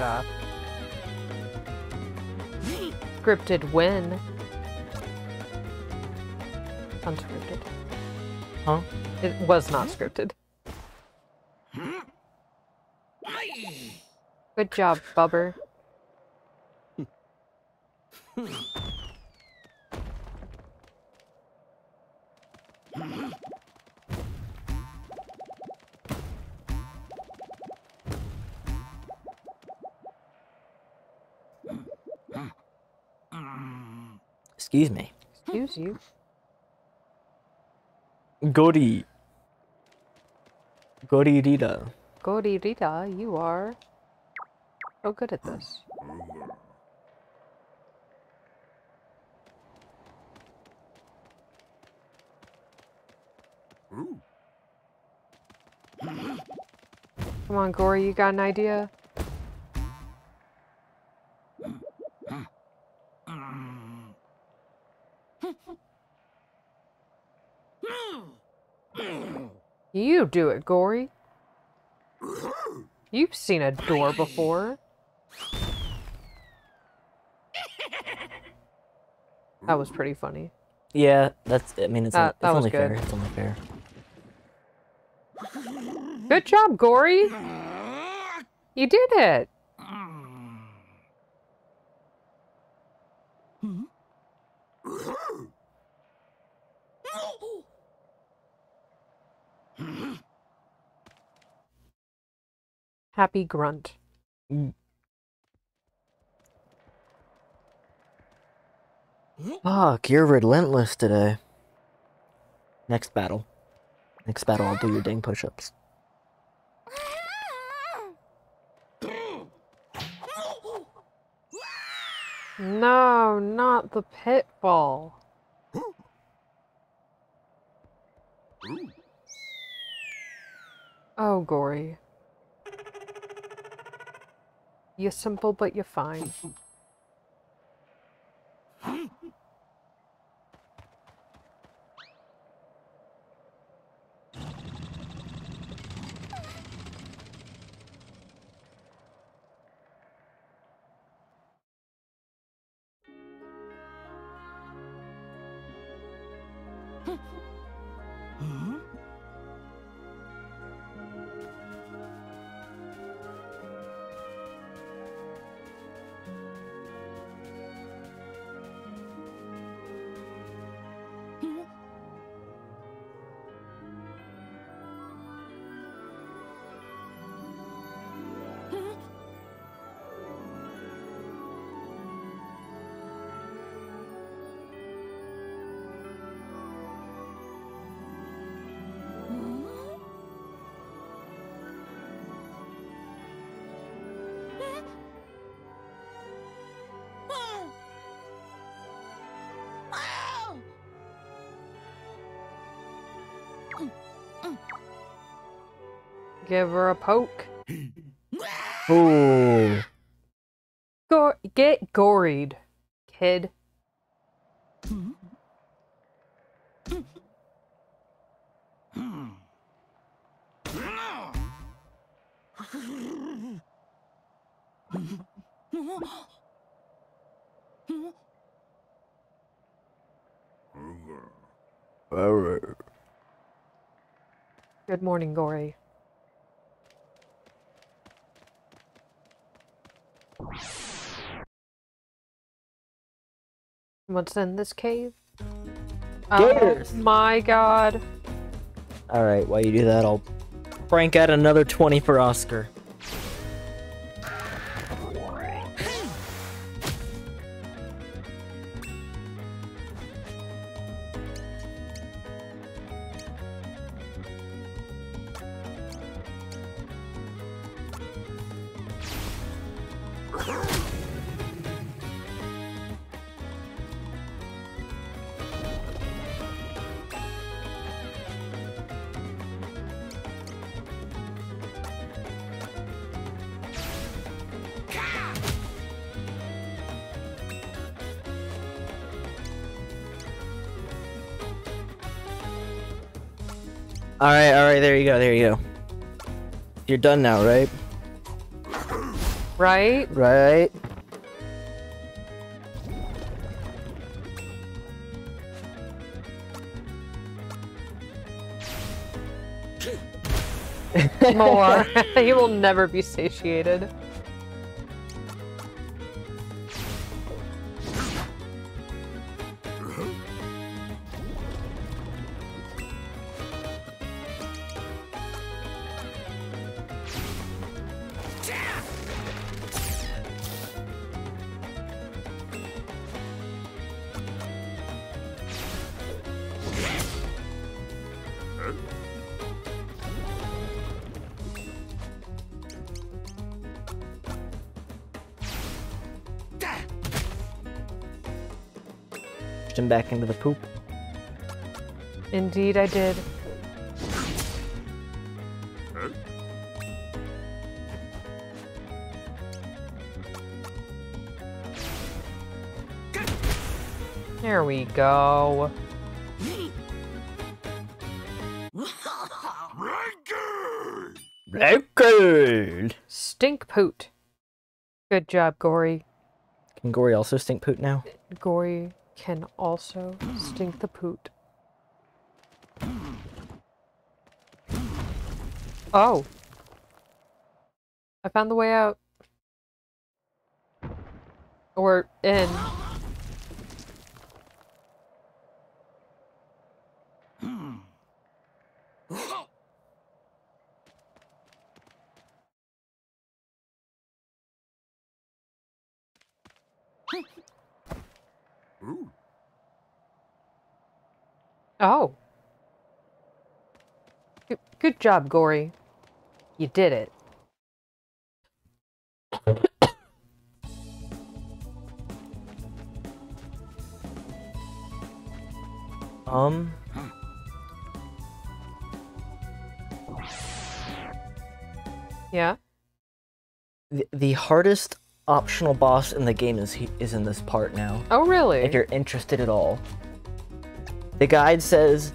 Good stuff. Scripted win. Unscripted. Huh? It was not scripted. Hmm? Good job, Bubber. Excuse me. Excuse you. Gori. Gori Rita. Gori Rita, you are so good at this. Come on, Gori, you got an idea? You do it, Gori. You've seen a door before. That was pretty funny. Yeah, that's, I mean, it's, That- it's that only fair. It's only fair. Good job, Gori! You did it! Happy grunt. Fuck, you're relentless today. Next battle. Next battle, I'll do your dang push-ups. No, not the pitfall. Oh, Gori. You simple, but you're fine. Give her a poke. Ooh. Go get goried, kid. Good morning, Gori. What's in this cave? Gators! Oh my god. Alright, while you do that, I'll crank out another 20 for Oscar. You're done now, right? Right? Right? More. he will never be satiated. Back into the poop. Indeed, I did. There we go. Record! Stink poot. Good job, Gori. Can Gori also stink poot now? Gori can also stink the poot. Oh. I found the way out. Or in. Oh. Good, good job, Gori. You did it. Um. Yeah? The, the hardest optional boss in the game is he, is in this part now. Oh, really? If you're interested at all. The guide says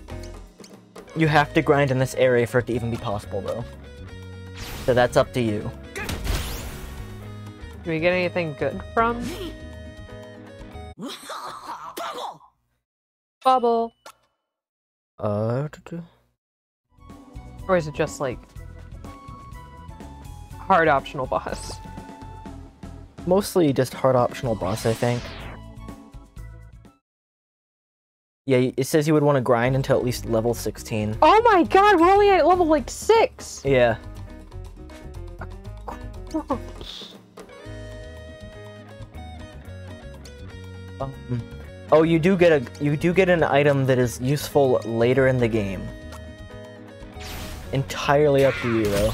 you have to grind in this area for it to even be possible, though. So that's up to you. Do we get anything good from? Bubble. Uh, do- do- Or is it just like hard optional boss? Mostly just hard optional boss, I think. Yeah, it says you would want to grind until at least level 16. Oh my god, we're only at level like six! Yeah. Um, oh, you do get a you do get an item that is useful later in the game. Entirely up to you, though.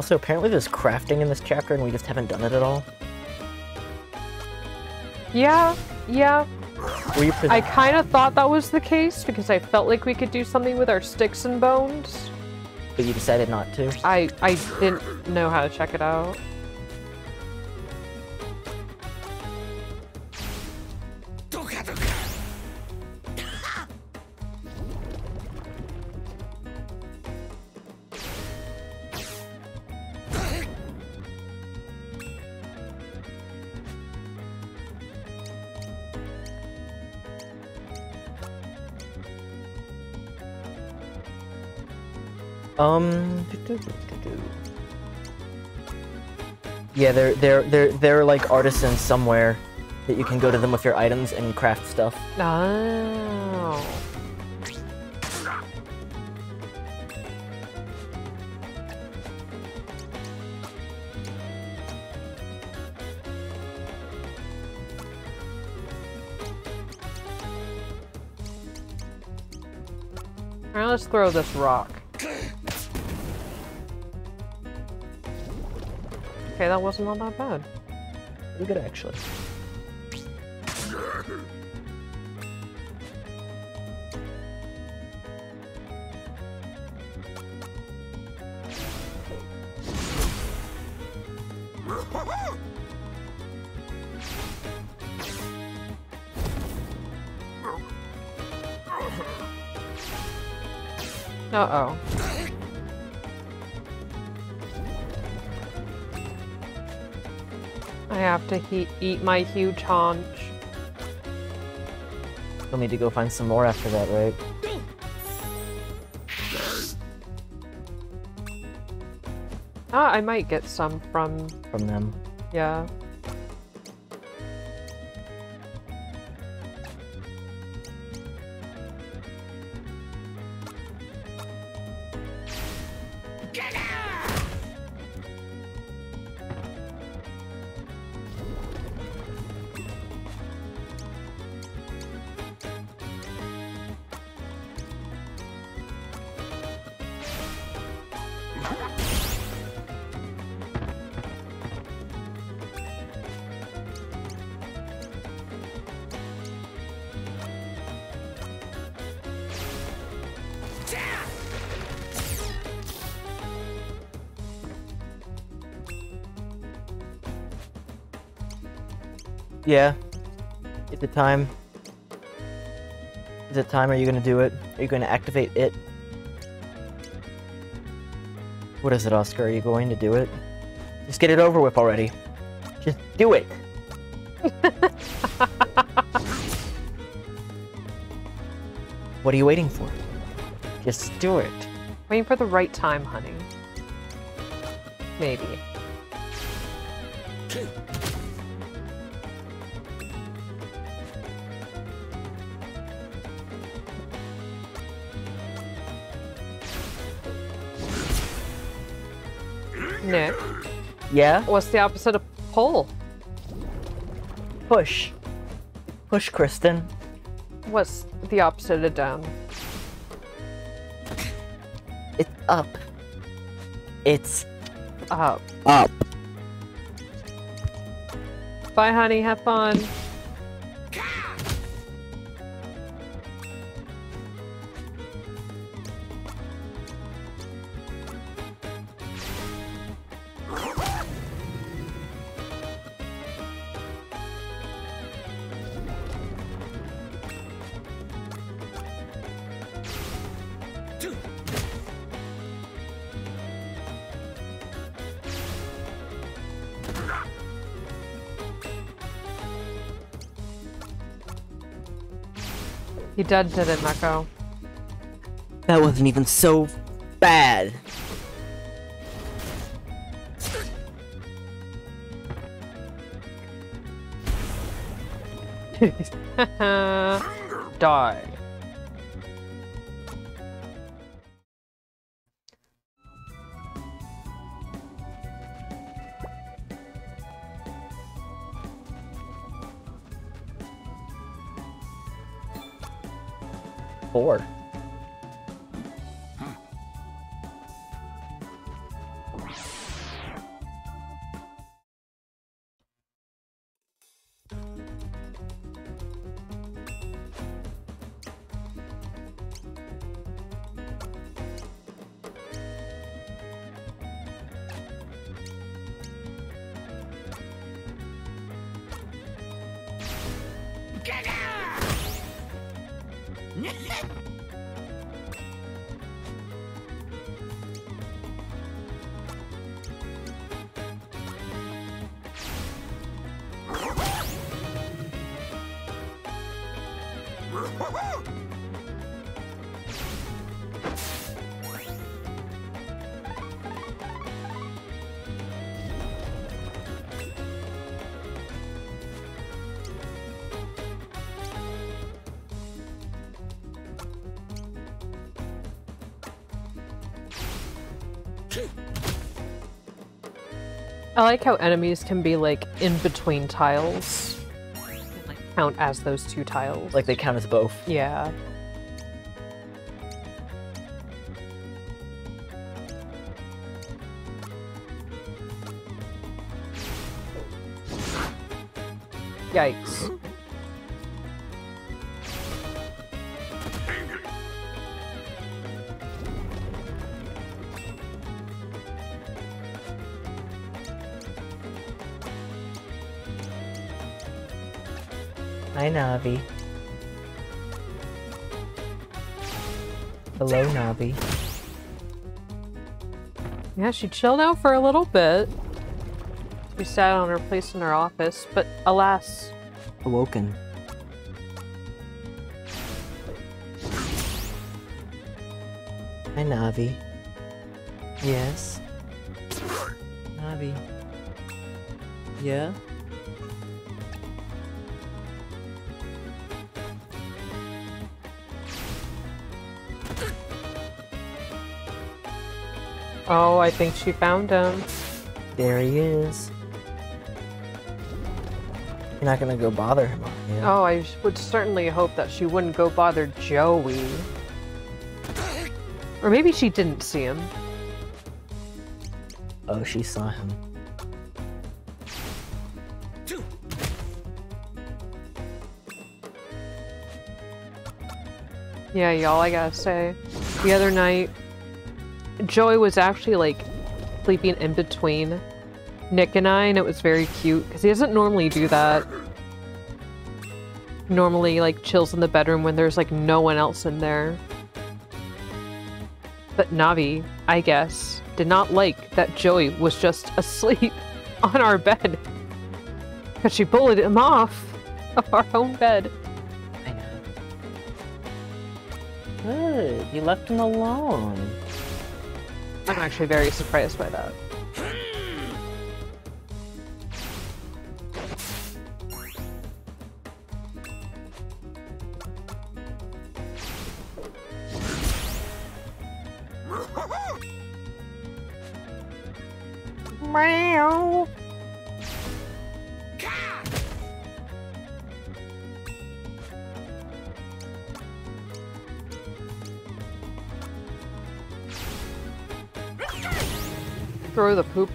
Also, apparently there's crafting in this chapter, and we just haven't done it at all. Yeah, yeah. I kind of thought that was the case because I felt like we could do something with our sticks and bones. but you decided not to? I I didn't know how to check it out. Um. Yeah, they're they're they're they're like artisans somewhere that you can go to them with your items and craft stuff. Oh. Alright, let's throw this rock. Okay, that wasn't all that bad. Pretty good actually. Uh-oh. To eat my huge haunch. You'll need to go find some more after that, right? Ah, I might get some from, From them. yeah. Yeah. Is it time? Is it time? Are you gonna do it? Are you gonna activate it? What is it, Oscar? Are you going to do it? Just get it over with already. Just do it. what are you waiting for? Just do it. Waiting for the right time, honey. Maybe. Yeah? what's the opposite of pull? Push. Push, Kristen. What's the opposite of down? It's up. It's Up. up. Bye, honey. Have fun. Dead did it, Neko. That wasn't even so bad. Die. Four. Like how enemies can be like in between tiles. Like count as those two tiles. Like they count as both. Yeah. Navi. Hello, Navi. Yeah, she chilled out for a little bit. She sat on her place in her office, but alas, Awoken. Hi, Navi. Yes. Navi. Yeah? Oh, I think she found him. There he is. You're not gonna go bother him, are you? Oh, I would certainly hope that she wouldn't go bother Joey. Or maybe she didn't see him. Oh, she saw him. Yeah, y'all, I gotta say, the other night, Joey was actually like sleeping in between Nick and I, and it was very cute because he doesn't normally do that. Normally, like chills in the bedroom when there's like no one else in there. But Navi, I guess, did not like that Joey was just asleep on our bed because she bullied him off of our own bed. I know. Good. You left him alone. I'm actually very surprised by that.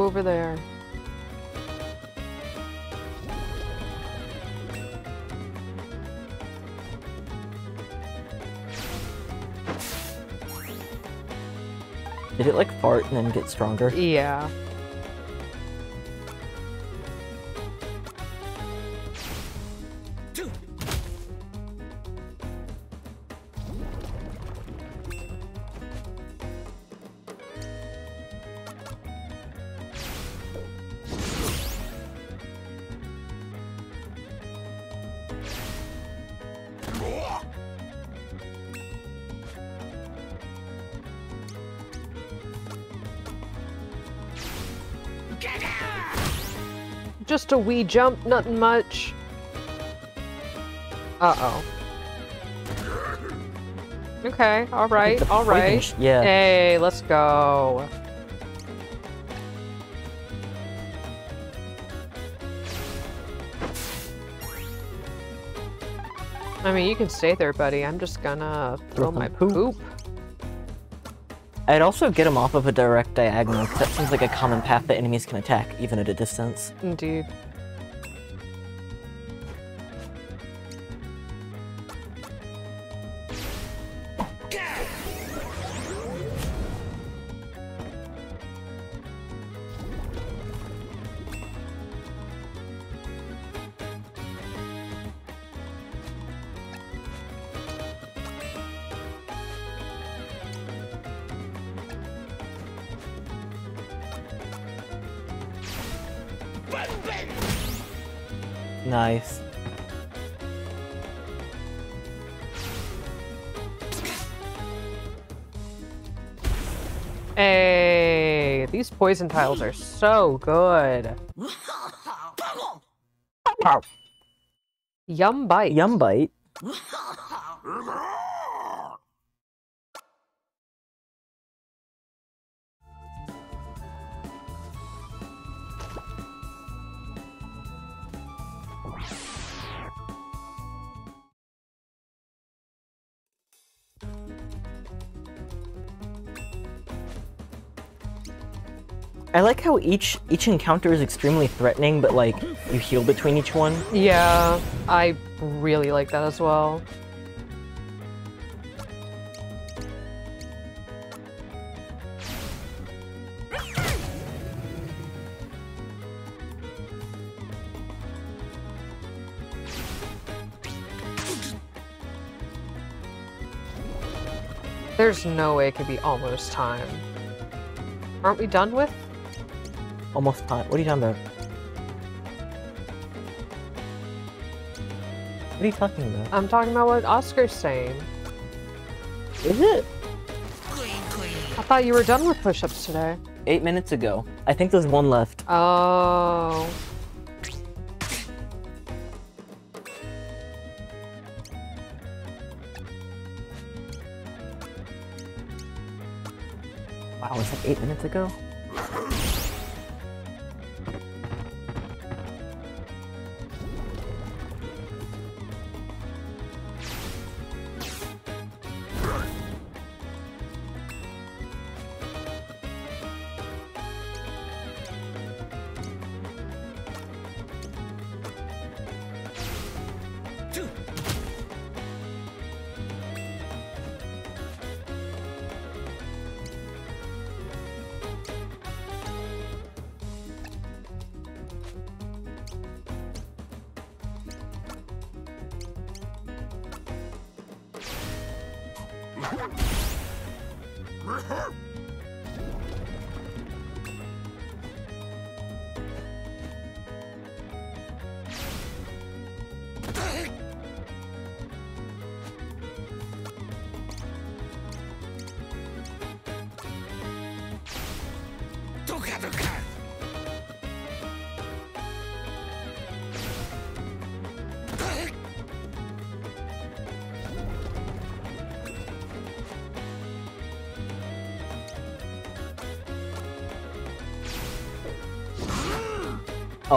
Over there. Did it like fart and then get stronger? Yeah. Just a wee jump, nothing much. Uh-oh. Okay, alright, alright. yeah. Hey, let's go. I mean, you can stay there, buddy. I'm just gonna throw some my poop. poop. I'd also get him off of a direct diagonal, 'cause that seems like a common path that enemies can attack, even at a distance. Indeed. Poison tiles are so good. Yum bite. Yum bite. I like how each each encounter is extremely threatening, but like you heal between each one. Yeah, I really like that as well. There's no way it could be almost time. Aren't we done with? Almost time. What are you talking about? What are you talking about? I'm talking about what Oscar's saying. Is it? I thought you were done with push-ups today. Eight minutes ago. I think there's one left. Oh. Wow, was that eight minutes ago?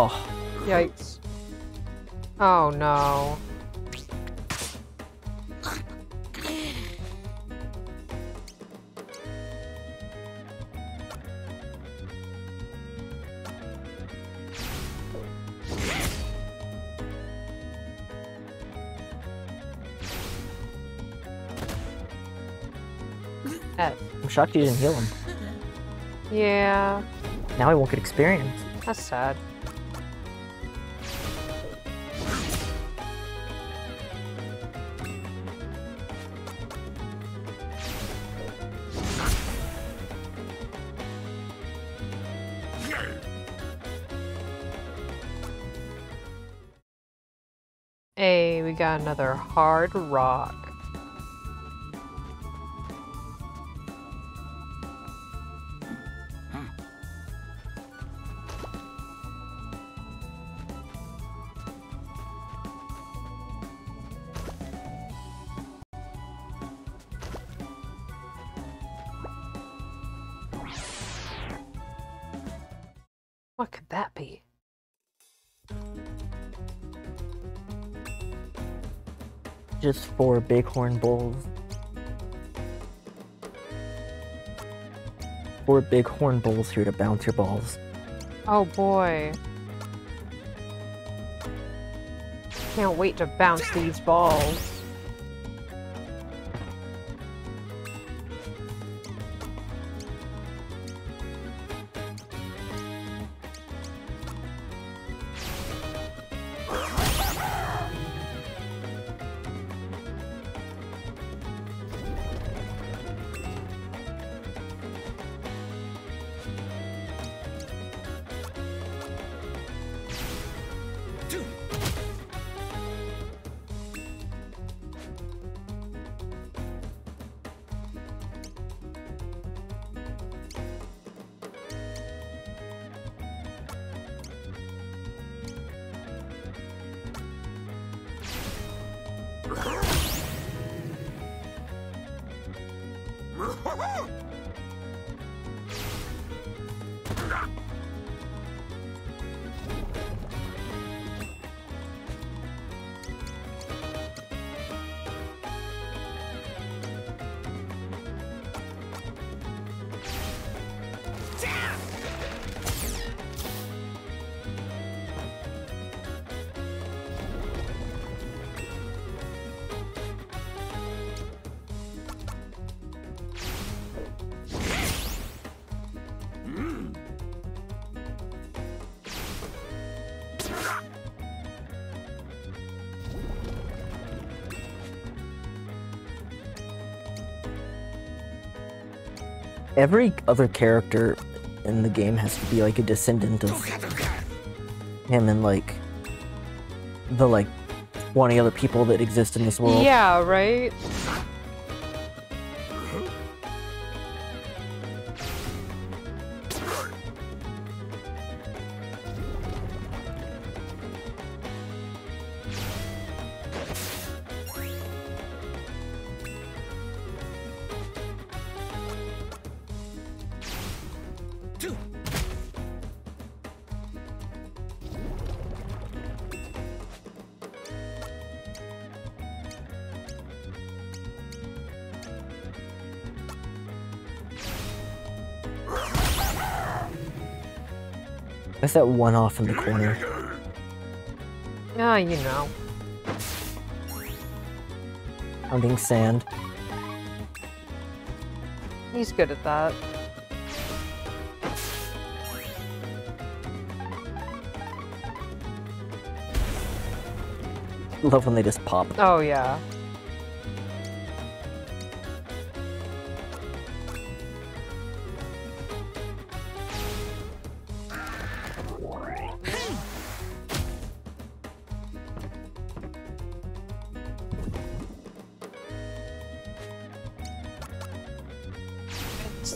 Oh, Yikes. Oh no. I'm shocked you didn't heal him. Yeah, Now I won't get experience. that's sad. Another hard rock. Just four bighorn bulls. Four bighorn bulls here to bounce your balls. Oh boy. Can't wait to bounce these balls. Every other character in the game has to be like a descendant of him and like the like 20 other people that exist in this world. Yeah, right? What's that one off in the corner? Ah, you know. Hunting sand. He's good at that. Love when they just pop. Oh, yeah.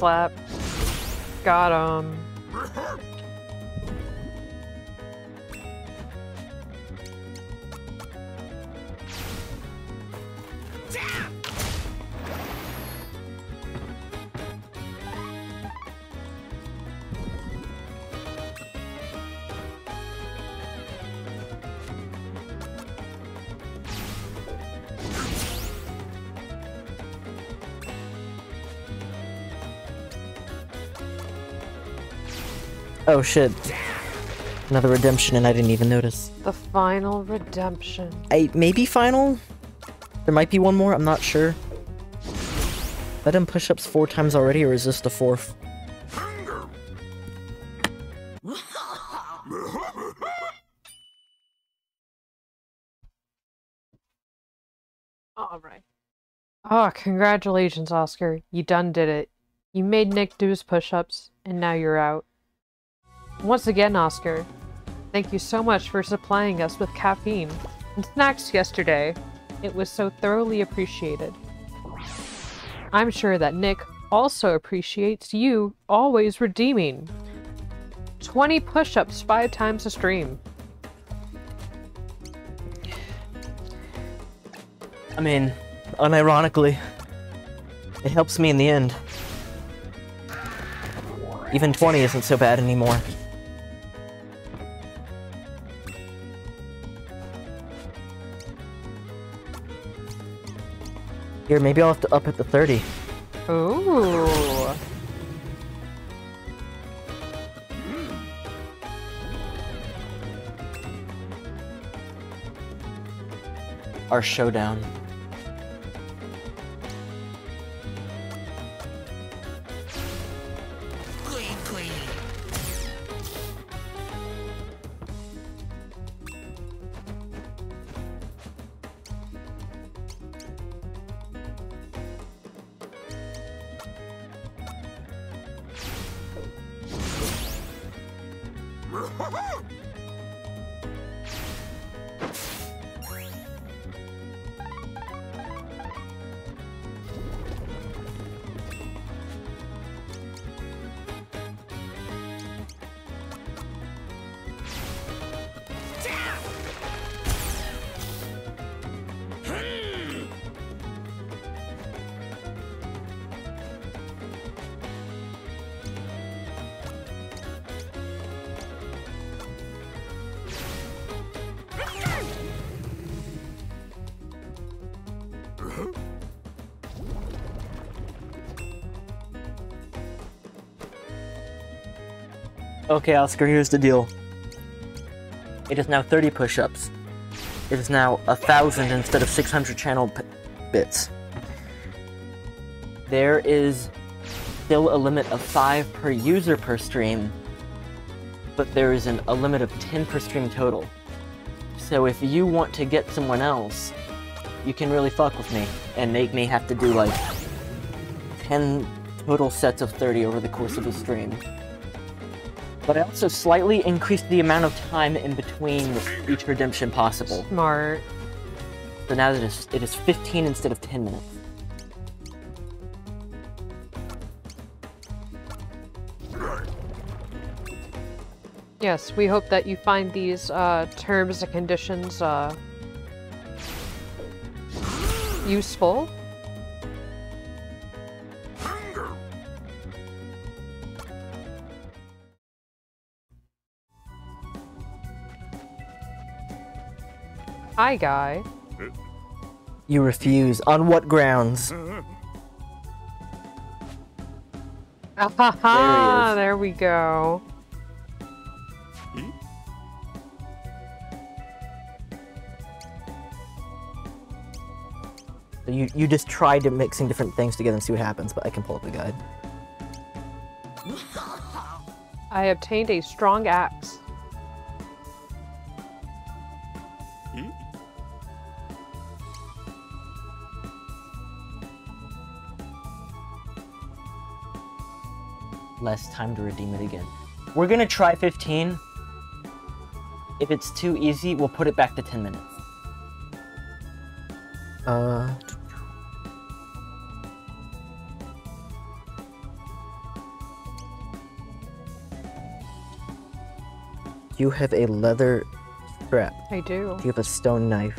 Slap. Got him. Oh shit. Another redemption and I didn't even notice. The final redemption. I maybe final? There might be one more, I'm not sure. Let him push-ups four times already, or is this the fourth? All right. Oh, congratulations, Oscar. You done did it. You made Nick do his push-ups, and now you're out. Once again, Oscar, thank you so much for supplying us with caffeine and snacks yesterday. It was so thoroughly appreciated. I'm sure that Nick also appreciates you always redeeming 20 push-ups five times a stream. I mean, unironically, it helps me in the end. Even 20 isn't so bad anymore. Here, maybe I'll have to up it to 30. Ooh. Our showdown. Okay, Oscar, here's the deal. It is now 30 push-ups. It is now a thousand instead of 600 channel bits. There is still a limit of 5 per user per stream, but there is an, a limit of 10 per stream total. So if you want to get someone else, you can really fuck with me and make me have to do like 10 total sets of 30 over the course of the stream. But I also slightly increased the amount of time in between each redemption possible. Smart. So now that it is, it is 15 instead of 10 minutes. Yes, we hope that you find these uh, terms and conditions uh, useful. Hi, guy. You refuse. On what grounds? Ah, is. there we go. So you, you just tried to mixing different things together and see what happens, but I can pull up a guide. I obtained a strong axe. Less time to redeem it again. We're gonna try 15. If it's too easy, we'll put it back to 10 minutes. Uh... You have a leather strap. I do. You have a stone knife.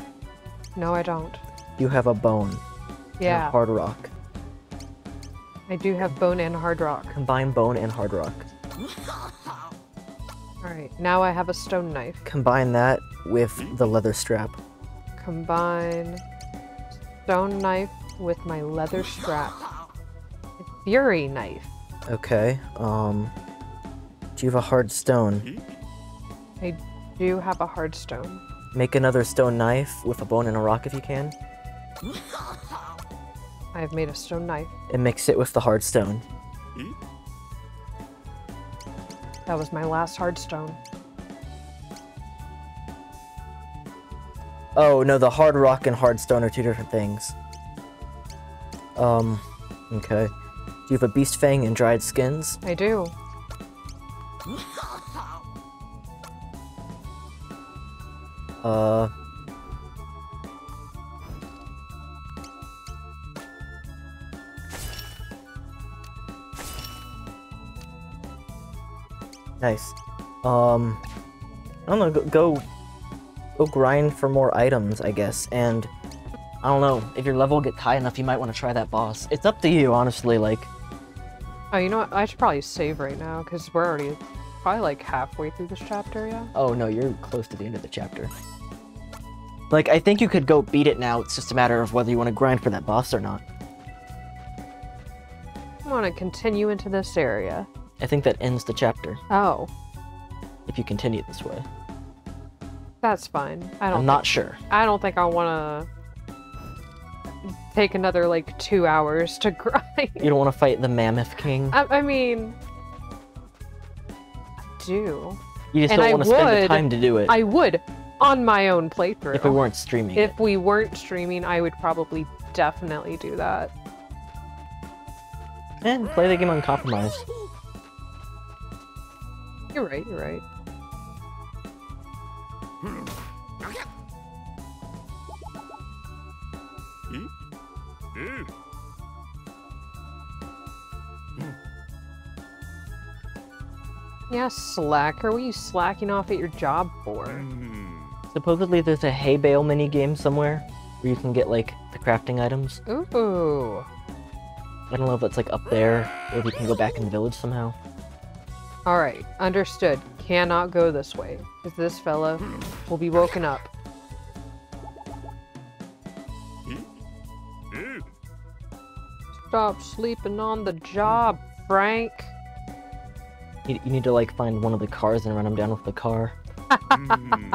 No, I don't. You have a bone. and a Yeah, hard rock. I do have bone and hard rock. Combine bone and hard rock. Alright, now I have a stone knife. Combine that with the leather strap. Combine stone knife with my leather strap. Fury knife. Okay. Um. Do you have a hard stone? I do have a hard stone. Make another stone knife with a bone and a rock if you can, I have made a stone knife. and mix it with the hard stone. That was my last hard stone. Oh no, the hard rock and hard stone are two different things. Um. Okay. Do you have a beast fang and dried skins? I do. Uh. Nice. Um, I don't know. Go, go, go grind for more items, I guess. And I don't know if your level gets high enough, you might want to try that boss. It's up to you, honestly. Like, Oh, you know what? I should probably save right now because we're already probably like halfway through this chapter, yeah? oh no, you're close to the end of the chapter. Like, I think you could go beat it now. It's just a matter of whether you want to grind for that boss or not. I want to continue into this area. I think that ends the chapter Oh, if you continue this way. that's fine. I don't. I'm not sure. I don't think I want to take another like two hours to grind. You don't want to fight the Mammoth King. I, I mean, I do. You just and don't I want to spend the time to do it I would on my own playthrough. if we weren't streaming. If it. we weren't streaming, I would probably definitely do that. And play the game uncompromised. You're right. You're right. Yeah, slacker. What are you slacking off at your job for? Supposedly there's a hay bale mini game somewhere where you can get like the crafting items. Ooh. I don't know if that's like up there or if you can go back in the village somehow. Alright, understood. Cannot go this way, because this fella will be woken up. Stop sleeping on the job, Frank. You, you need to like find one of the cars and run him down with the car. Hmm.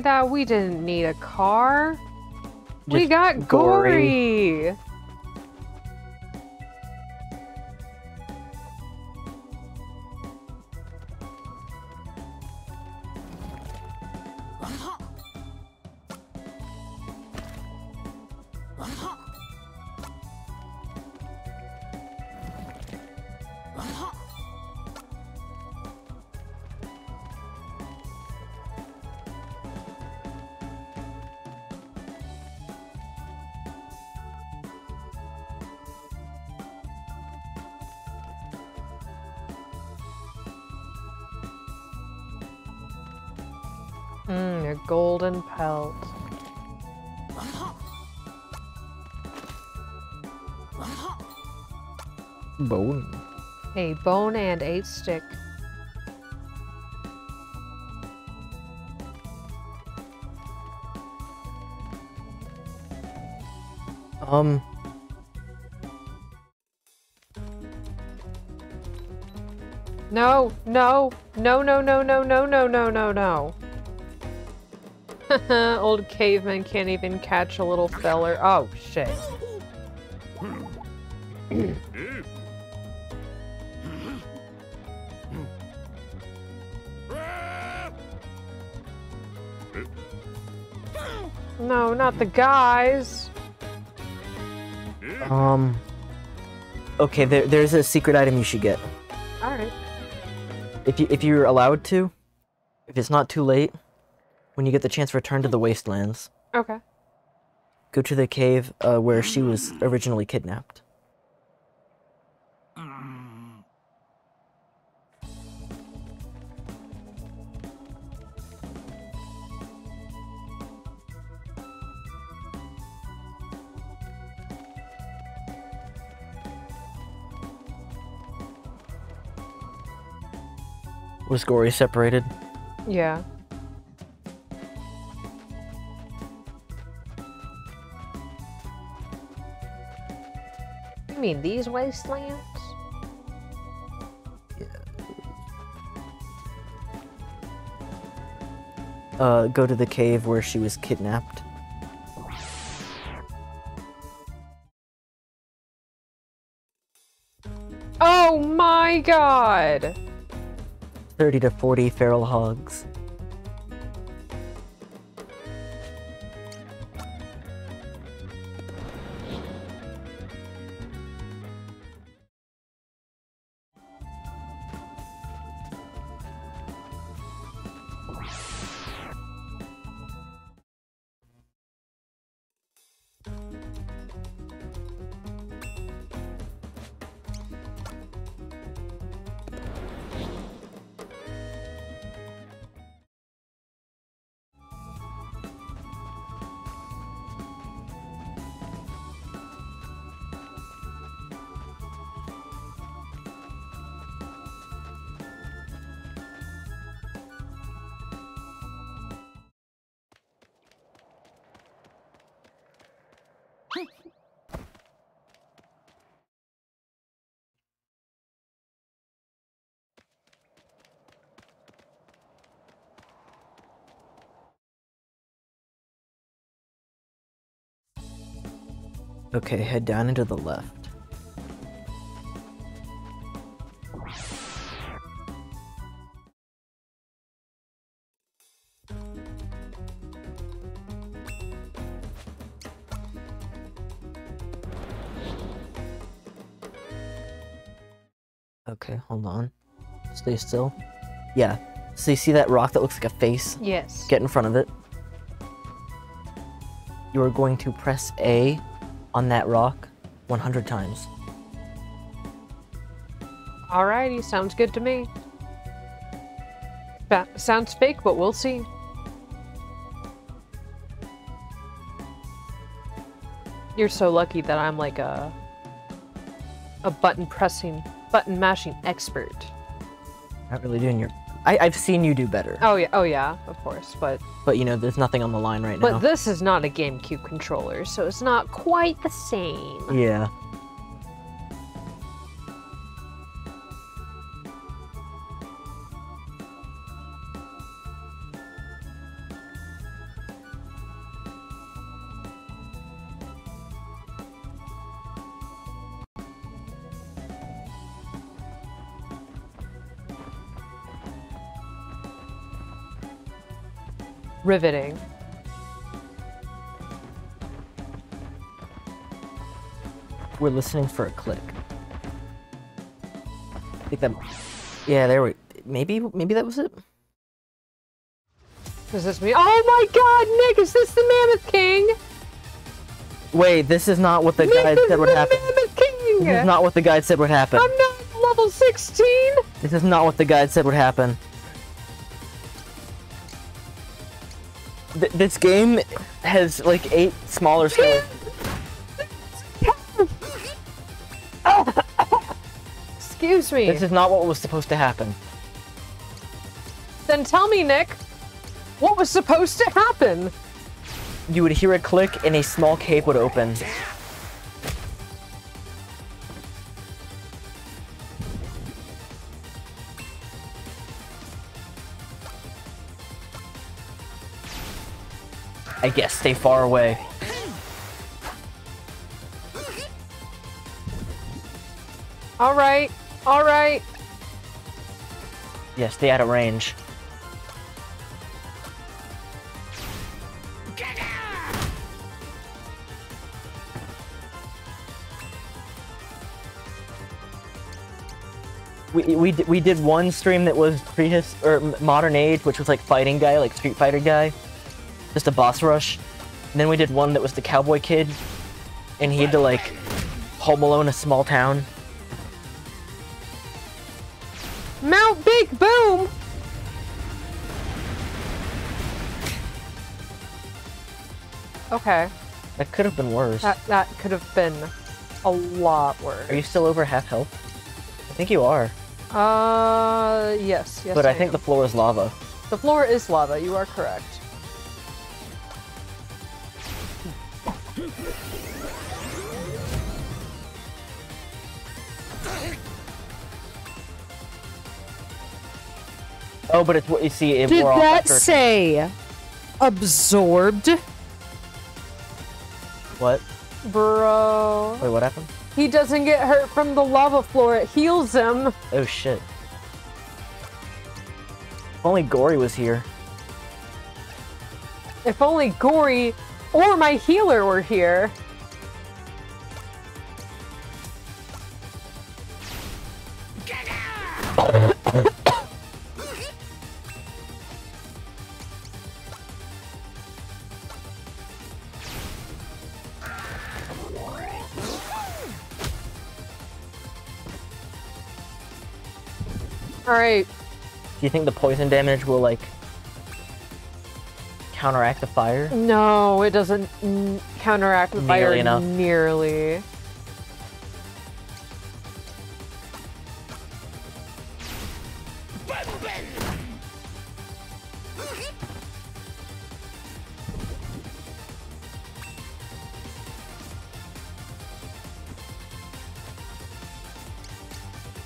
That? We didn't need a car. we got Gori. Gori. A bone and eight stick. Um. No, no, no, no, no, no, no, no, no, no, no. Old caveman can't even catch a little feller. Oh, shit. The guys. Um. Okay, there, there's a secret item you should get. Alright. If you if you're allowed to, if it's not too late, when you get the chance, to return to the wastelands. Okay. Go to the cave uh, where she was originally kidnapped. Was Gori separated? Yeah. You mean these wastelands? Yeah. Uh, go to the cave where she was kidnapped. Oh my god! 30 to 40 feral hogs. Okay, head down into the left. Okay, hold on. Stay still. Yeah. So you see that rock that looks like a face? Yes. Get in front of it. You are going to press A on that rock 100 times. Alrighty, sounds good to me. Ba- sounds fake, but we'll see. You're so lucky that I'm like a a button pressing, button mashing expert. Not really doing your. I, I've seen you do better. Oh yeah, oh yeah, of course, but But you know, there's nothing on the line right but now. But this is not a GameCube controller, so it's not quite the same. yeah. Riveting. We're listening for a click. I think that. Yeah, there we. Maybe, maybe that was it. Is this me? Oh my God, Nick! Is this the Mammoth King? Wait, this is not what the Nick, guide said would the happen. Mammoth King. This is not what the guide said would happen. I'm not level 16. This is not what the guide said would happen. This game has like eight smaller scales. Excuse me. This is not what was supposed to happen. Then tell me, Nick, what was supposed to happen? You would hear a click and a small cave would open. I guess stay far away. All right, all right. Yeah, stay out of range. We, we, we did one stream that was prehis or modern age, which was like fighting guy, like Street Fighter guy, just a boss rush. And then we did one that was the cowboy kid, and he had to like home alone a small town. Mount Big Boom. Okay, That could have been worse. that that could have been a lot worse. Are you still over half health? I think you are, Uh, yes, yes. but I, think am. the floor is lava. the floor is lava. You are correct. Oh, but it's what you see. It Did wore that after- say absorbed, What? bro? Wait, what happened? He doesn't get hurt from the lava floor. It heals him. Oh shit. If only Gori was here. If only Gori or my healer were here. Alright, Do you think the poison damage will like counteract the fire? no, it doesn't counteract the fire Nearly enough. nearly.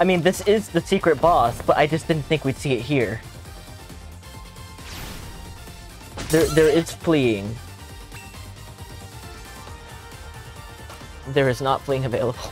I mean, this is the secret boss, but I just didn't think we'd see it here. There, there is fleeing. There is not fleeing available.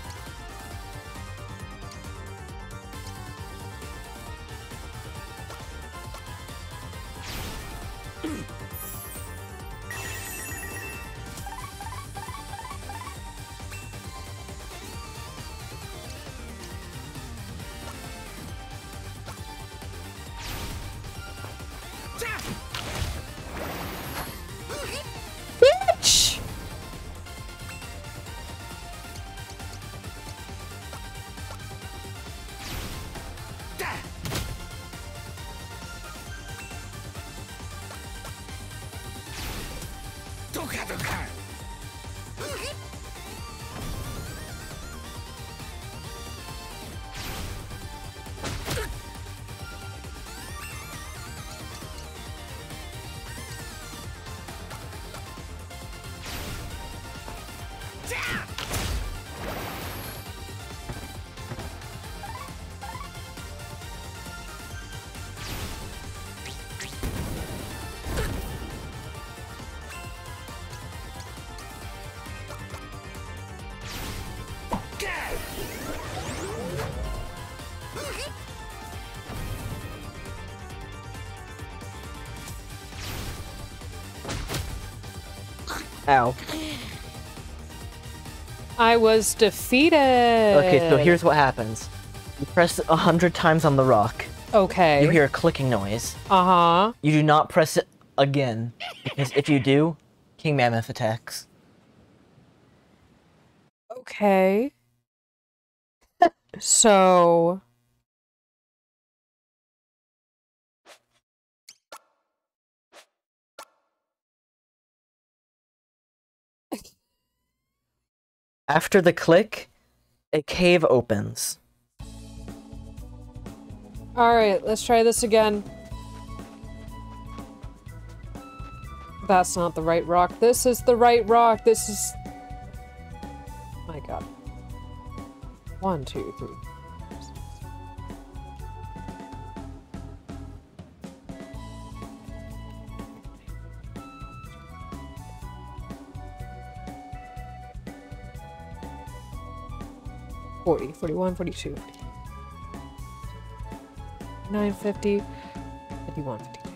Ow. I was defeated. Okay, so here's what happens. You press a hundred times on the rock. Okay. You hear a clicking noise. Uh huh. You do not press it again, because if you do, King Mammoth attacks. Okay. so. After the click, a cave opens. Alright, let's try this again. That's not the right rock. This is the right rock. This is. My god. One, two, three. 40, 41, 42, 9, 50, 51, 52,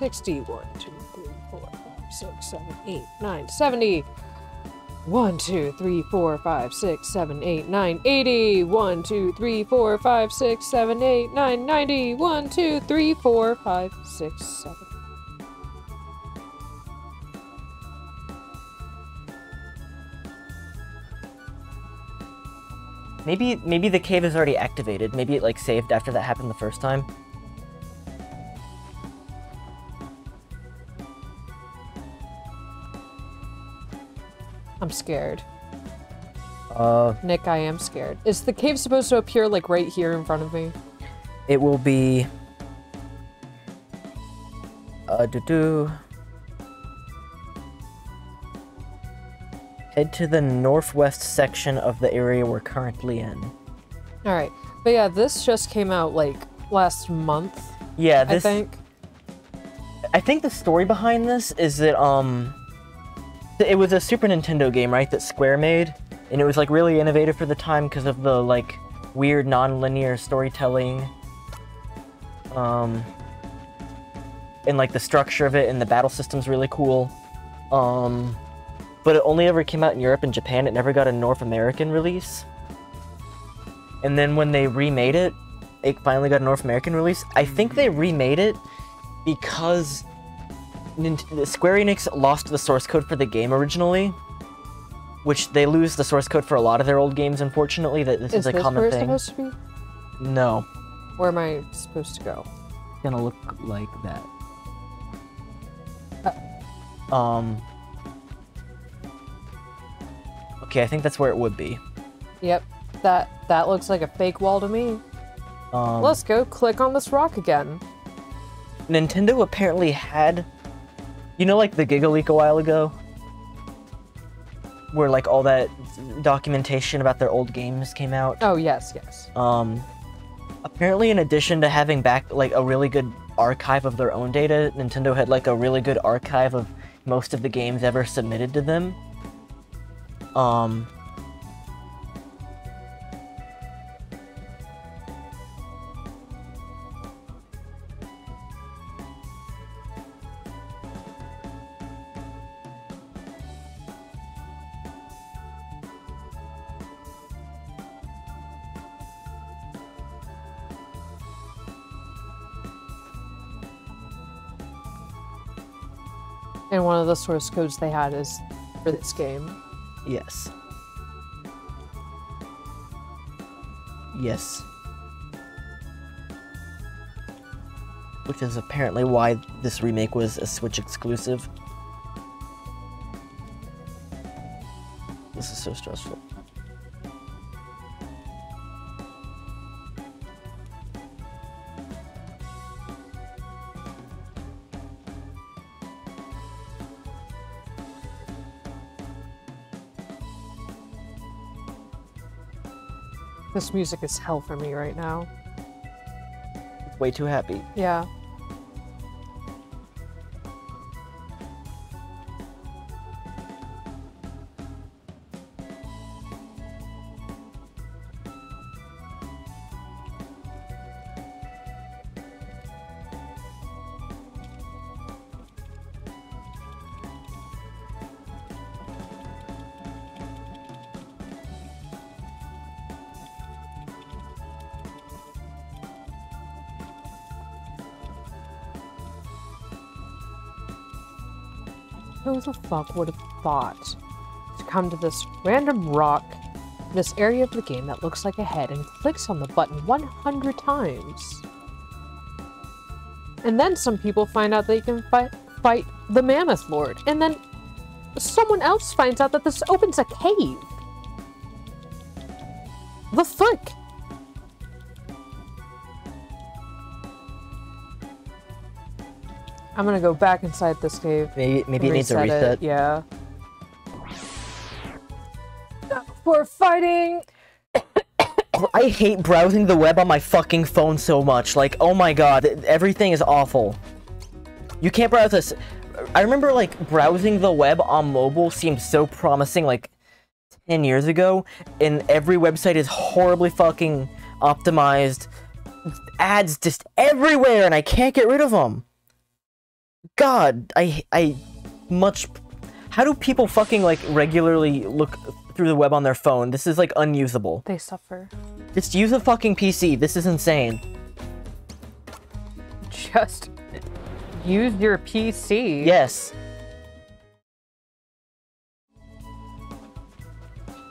60, 1, 2, 3, 4, 5, 6, 7, 8, 9, 70. 1, 2, 3, 4, 5, 6, 7, 8, 9, 80. 1, 2, 3, 4, 5, 6, 7, 8, 9, 90. 1, 2, 3, 4, 5, 6, 7, Maybe maybe the cave is already activated. Maybe it like saved after that happened the first time. I'm scared. Uh, Nick, I am scared. Is the cave supposed to appear like right here in front of me? it will be. Uh, do do. Head to the northwest section of the area we're currently in. Alright. But yeah, this just came out like last month, Yeah, this. I think. I think the story behind this is that um it was a Super Nintendo game, right, that Square made, and it was like really innovative for the time because of the like weird non-linear storytelling um and like the structure of it and the battle system's really cool. Um but it only ever came out in Europe and Japan. It never got a North American release. And then when they remade it, it finally got a North American release. I think they remade it because Square Enix lost the source code for the game originally, which they lose the source code for a lot of their old games. Unfortunately, that this is, Is a this common where it's thing. supposed to be? No, Where am I supposed to go? it's gonna look like that. Um. Okay, I think that's where it would be. Yep. That that looks like a fake wall to me. Um, Let's go click on this rock again. Nintendo apparently had, you know, like the Giga Leak a while ago, where like all that documentation about their old games came out. Oh yes, yes. Um, apparently, in addition to having back like a really good archive of their own data, Nintendo had like a really good archive of most of the games ever submitted to them. Um. And one of the source codes they had is for this game. Yes. Yes. Which is apparently why this remake was a Switch exclusive. This is so stressful. This music is hell for me right now. Way too happy. Yeah. Who the fuck would have thought to come to this random rock, this area of the game that looks like a head and clicks on the button 100 times? And then some people find out they can fight, fight the Mammoth Lord, and then someone else finds out that this opens a cave. The fuck? I'm gonna go back inside this cave. Maybe maybe it needs a reset it, Yeah. We're fighting. I hate browsing the web on my fucking phone so much. Like, oh my god, everything is awful. You can't browse this. I remember like browsing the web on mobile seemed so promising like 10 years ago, and every website is horribly fucking optimized. Ads just everywhere, and I can't get rid of them. God, I I much. How do people fucking like regularly look through the web on their phone? This is like unusable. They suffer. Just use a fucking PC. This is insane. Just use your PC. Yes.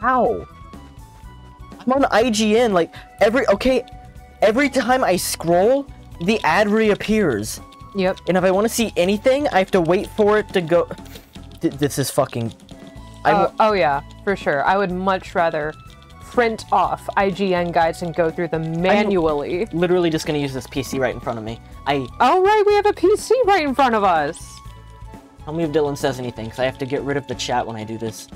How? I'm on IGN, like, every, okay, every time I scroll, the ad reappears. Yep. And if I want to see anything, I have to wait for it to go. Th- this is fucking. I Oh, oh yeah, for sure. I would much rather print off IGN guides and go through them manually. literally just gonna use this PC right in front of me. I. Oh right, we have a PC right in front of us. Tell me if Dylan says anything, because I have to get rid of the chat when I do this.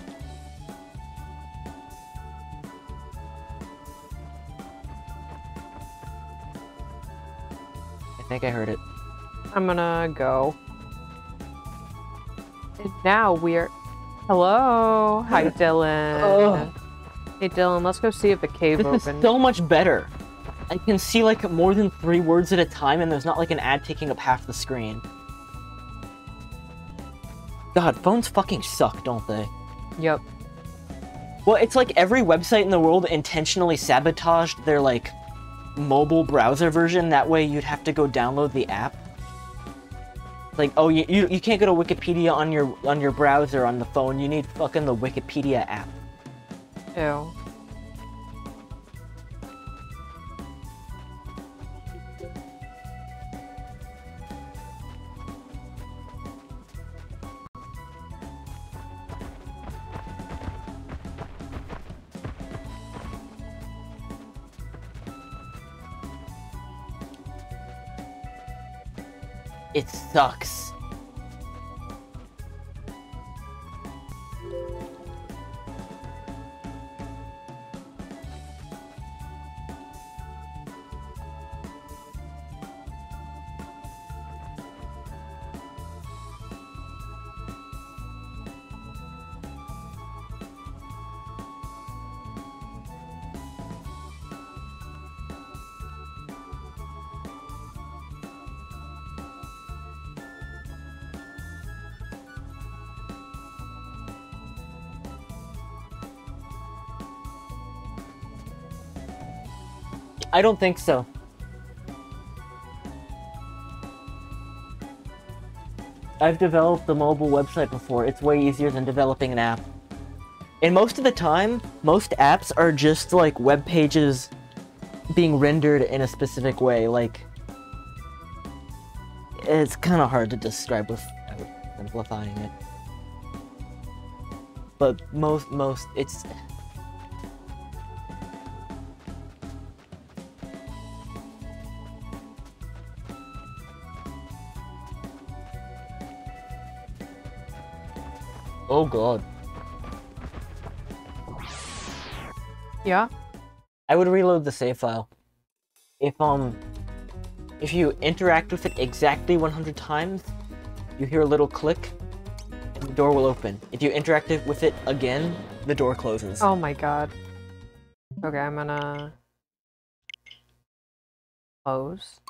I think I heard it. I'm gonna go. And now we're. Hello. Hi, Dylan. Ugh. Hey, Dylan. Let's go see if the cave This opened. is so much better. I can see like more than three words at a time, and there's not like an ad taking up half the screen. God, phones fucking suck, don't they? Yep. Well, it's like every website in the world intentionally sabotaged their like mobile browser version. That way, you'd have to go download the app. Like, oh, you, you you can't go to Wikipedia on your on your browser on the phone. You need fucking the Wikipedia app. Ew. It sucks. I don't think so. I've developed a mobile website before. It's way easier than developing an app. And most of the time, most apps are just like web pages being rendered in a specific way. Like, it's kind of hard to describe without simplifying it. But most, most, it's Oh god. Yeah. I would reload the save file. If um if you interact with it exactly 100 times, you hear a little click and the door will open. If you interact with it again, the door closes. Oh my god. Okay, I'm gonna close,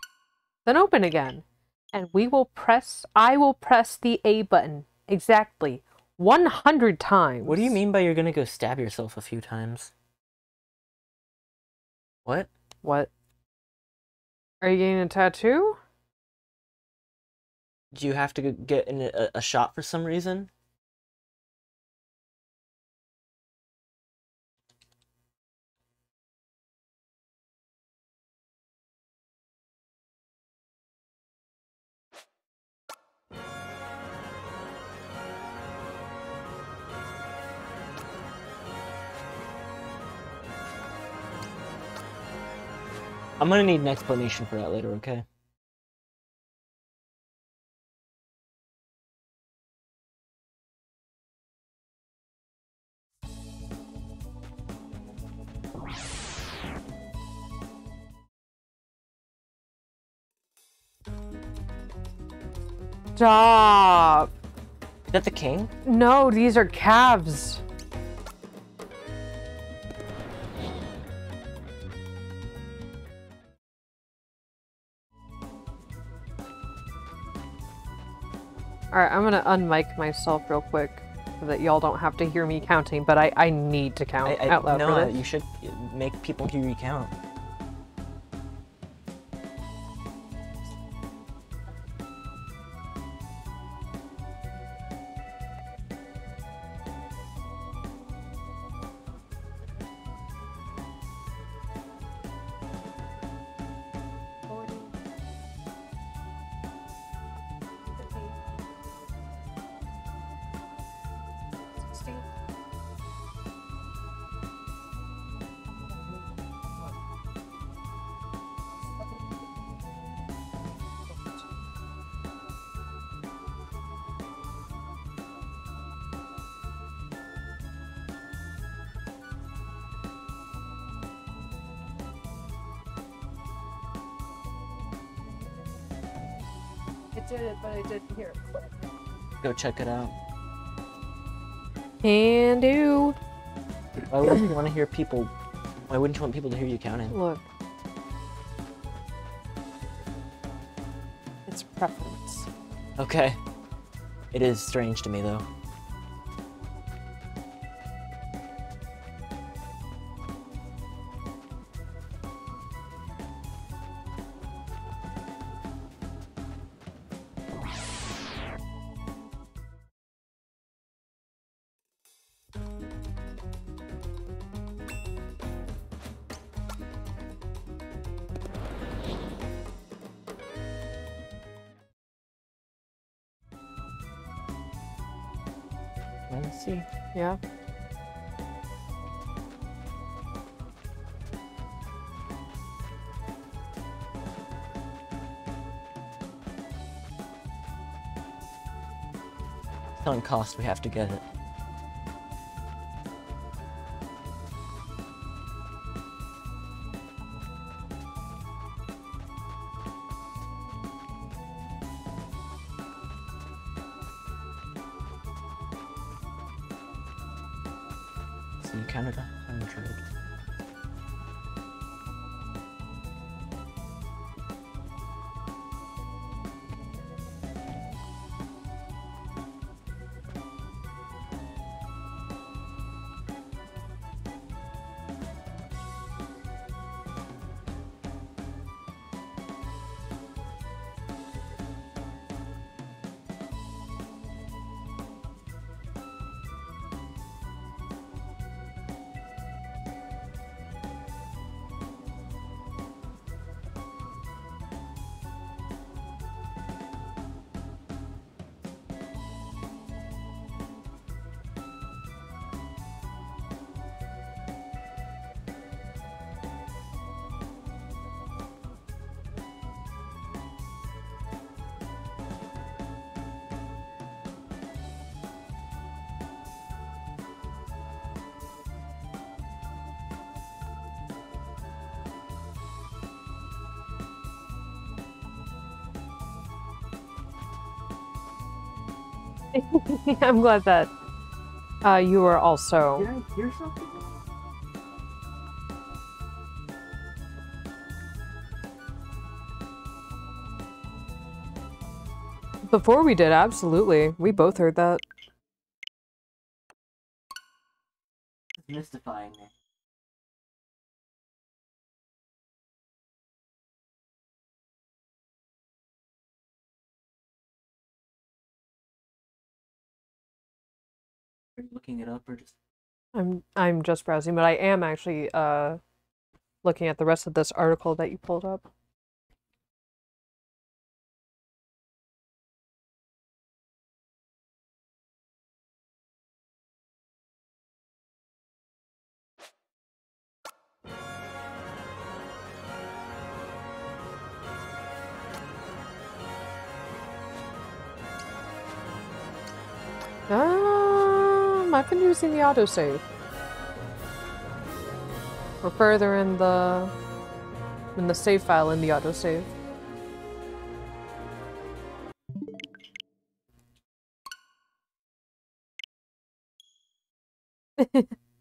then open again, and we will press. I will press the A button exactly 100 times. What do you mean by you're gonna go stab yourself a few times? What? What? Are you getting a tattoo? Do you have to get in a, a shot for some reason? I'm gonna need an explanation for that later, okay? Stop! Is that the king? No, these are calves. Alright, I'm gonna unmic myself real quick so that y'all don't have to hear me counting, but I, I need to count I, I, out loud no, for this. you should make people hear you count. Check it out. Can do. Why wouldn't you want to hear people? Why wouldn't you want people to hear you counting? Look. It's preference. Okay. It is strange to me though. Cost, we have to get it. I'm glad that uh, you were also. Did I hear something? Before we did, absolutely. We both heard that. I'm just browsing, but I am actually uh, looking at the rest of this article that you pulled up. Um, I've been using the autosave. We're further in the in the save file in the autosave.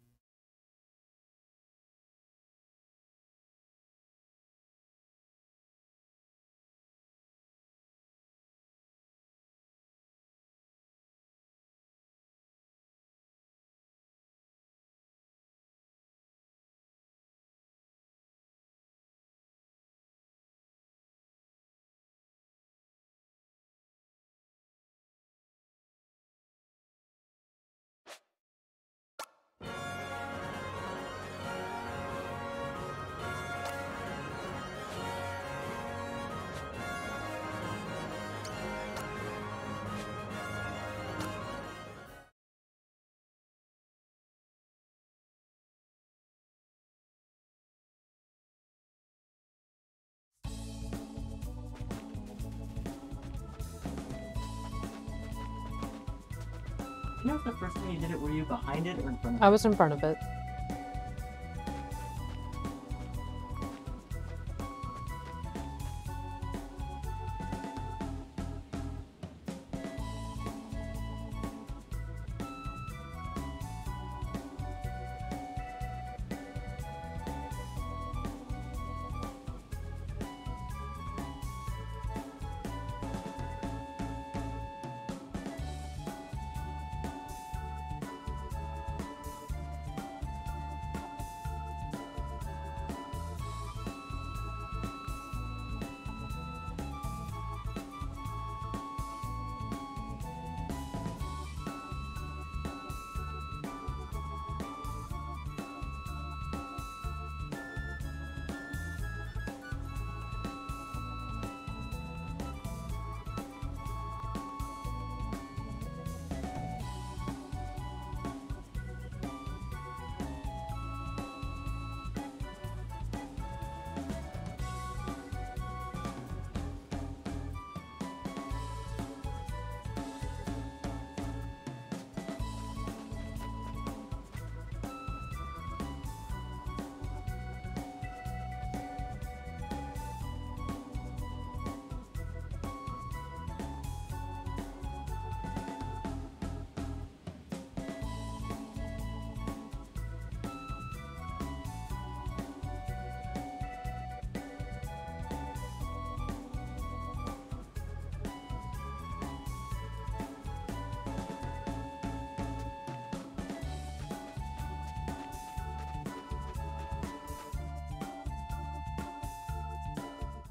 You know if the first time you did it, were you behind it or in front of it? I was in front of it.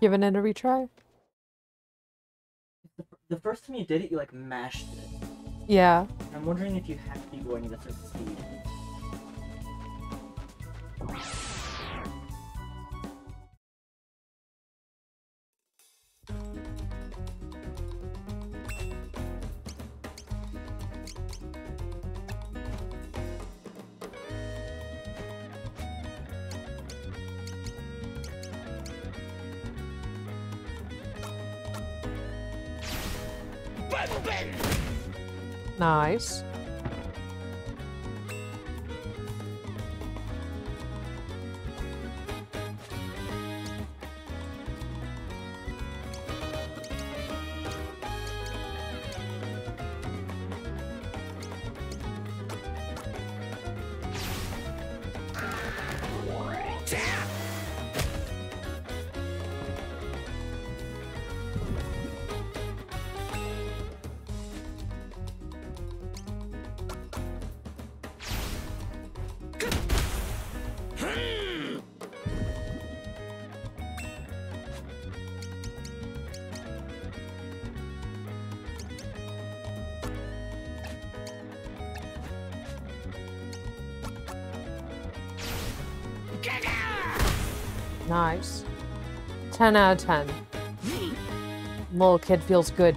Giving it a retry? The, the first time you did it, you like mashed it. Yeah. I'm wondering if you have to be going at a certain speed. Nice. 10 out of 10. Little kid feels good.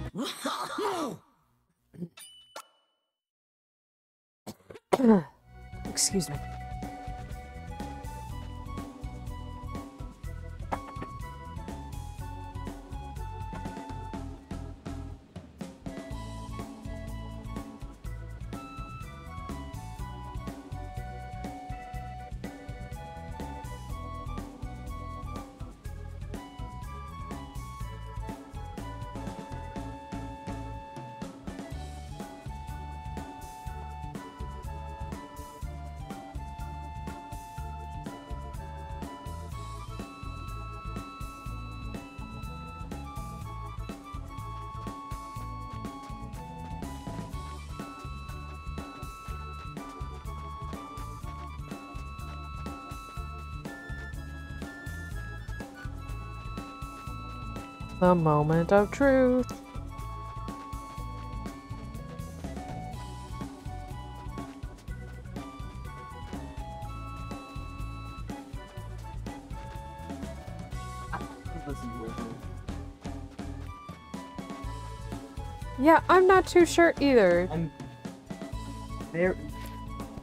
The moment of truth. Yeah, I'm not too sure either. I'm very.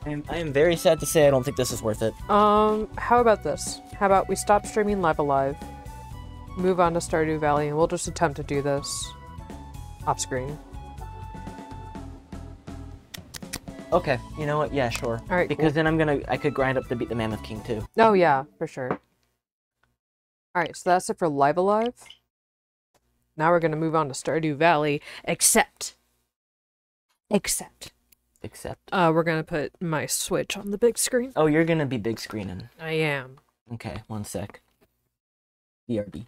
I am, I am very sad to say I don't think this is worth it. Um, how about this? How about we stop streaming Live A Live, move on to Stardew Valley, and we'll just attempt to do this off screen. Okay, you know what? Yeah, sure. All right, Because then I'm gonna, I could grind up to beat the Mammoth King too. Oh yeah, for sure. Alright, so that's it for Live A Live. Now we're gonna move on to Stardew Valley, except except Except, uh we're gonna put my Switch on the big screen. oh, you're gonna be big screening. I am. Okay, one sec. BRB.